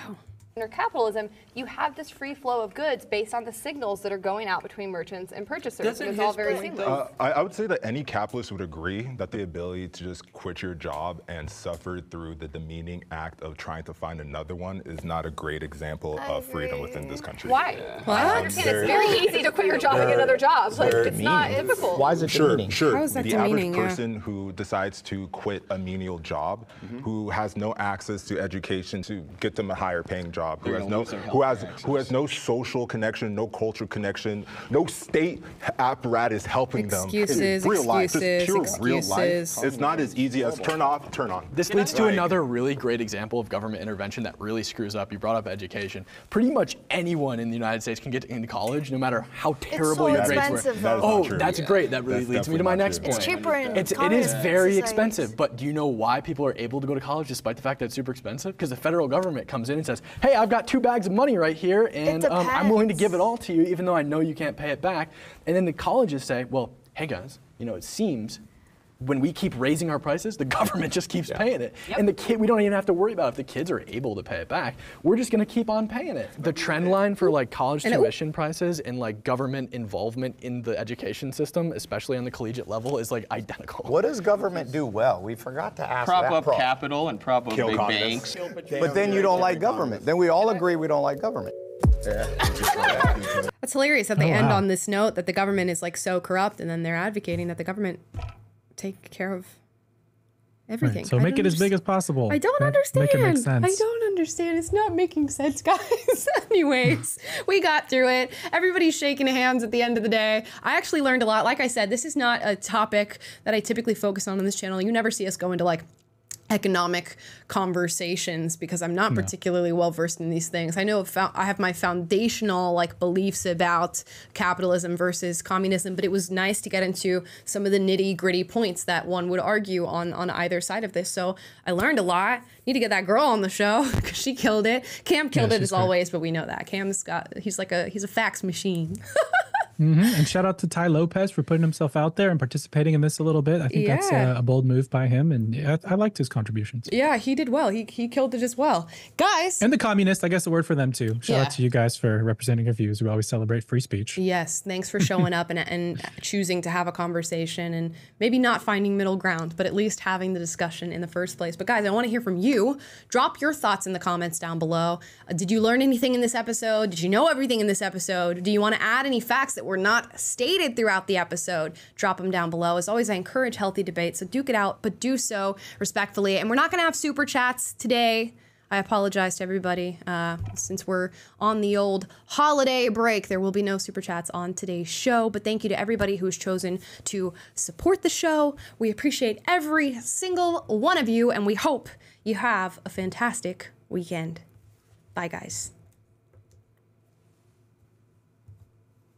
Under capitalism, you have this free flow of goods based on the signals that are going out between merchants and purchasers. Doesn't it's all very point, seamless. Uh, I, I would say that any capitalist would agree that the ability to just quit your job and suffer through the demeaning act of trying to find another one is not a great example of freedom within this country. Why? I understand it's very easy to quit your job and get another job. Like, it's not difficult. Why is it Sure, demeaning? sure. How is that the demeaning? average Yeah. person who decides to quit a menial job, who has no access to education to get them a higher paying job, who has no who has healthcare who has no social connection, no cultural connection, no state apparatus helping them. Excuses, in real life, just excuses, pure real life. excuses. It's not as easy as turn off, turn on. This leads to Like- another really great example of government intervention that really screws up. You brought up education. Pretty much anyone in the United States can get into college, no matter how terrible so your grades expensive, were. though. That is oh, that's Yeah. great. That really That's leads me to my next true. point. It's cheaper in It's, it is very societies. expensive, but do you know why people are able to go to college despite the fact that it's super expensive? Because the federal government comes in and says, "Hey, I've got two bags of money right here, and um, I'm willing to give it all to you, even though I know you can't pay it back." And then the colleges say, "Well, hey guys, you know, it seems." When we keep raising our prices, the <laughs> government just keeps paying it. And the kid, we don't even have to worry about if the kids are able to pay it back. We're just gonna keep on paying it. The trend line for like college And tuition prices and like government involvement in the education system, especially on the collegiate level, is like identical. What does government do well? We forgot to ask Prop that. up Prof. capital and prop up Kill big communists. banks. But then you don't like government. Then we all agree we don't like government. That's hilarious that they Oh, end wow. on this note that the government is like so corrupt, and then they're advocating that the government take care of everything. Right, so I make it as big as possible. I don't Make- understand. Make it make sense. I don't understand. It's not making sense, <laughs> guys. <laughs> Anyways, <laughs> we got through it. Everybody's shaking hands at the end of the day. I actually learned a lot. Like I said, this is not a topic that I typically focus on on this channel. You never see us go into like economic conversations because I'm not No. particularly well versed in these things. I know I have my foundational like beliefs about capitalism versus communism, but it was nice to get into some of the nitty gritty points that one would argue on on either side of this. So I learned a lot. Need to get that girl on the show <laughs> because she killed it. Cam killed Yeah, it as great. always, but we know that Cam's got he's like a he's a fax machine. <laughs> hmm And shout out to Tai Lopez for putting himself out there and participating in this a little bit. I think that's a, a bold move by him, and I, I liked his contributions. yeah, he did well. He he killed it as well, guys. And the communists, I guess, a word for them too. Shout Yeah. out to you guys for representing your views. We always celebrate free speech. Yes, thanks for showing up and, and choosing to have a conversation and maybe not finding middle ground, but at least having the discussion in the first place. But guys, I want to hear from you. Drop your thoughts in the comments down below. Uh, did you learn anything in this episode? Did you know everything in this episode? Do you want to add any facts that were not stated throughout the episode? Drop them down below. As always, I encourage healthy debate, so duke it out, but do so respectfully. And we're not going to have super chats today. I apologize to everybody. Uh, since we're on the old holiday break, there will be no super chats on today's show. But thank you to everybody who has chosen to support the show. We appreciate every single one of you, and we hope you have a fantastic weekend. Bye, guys.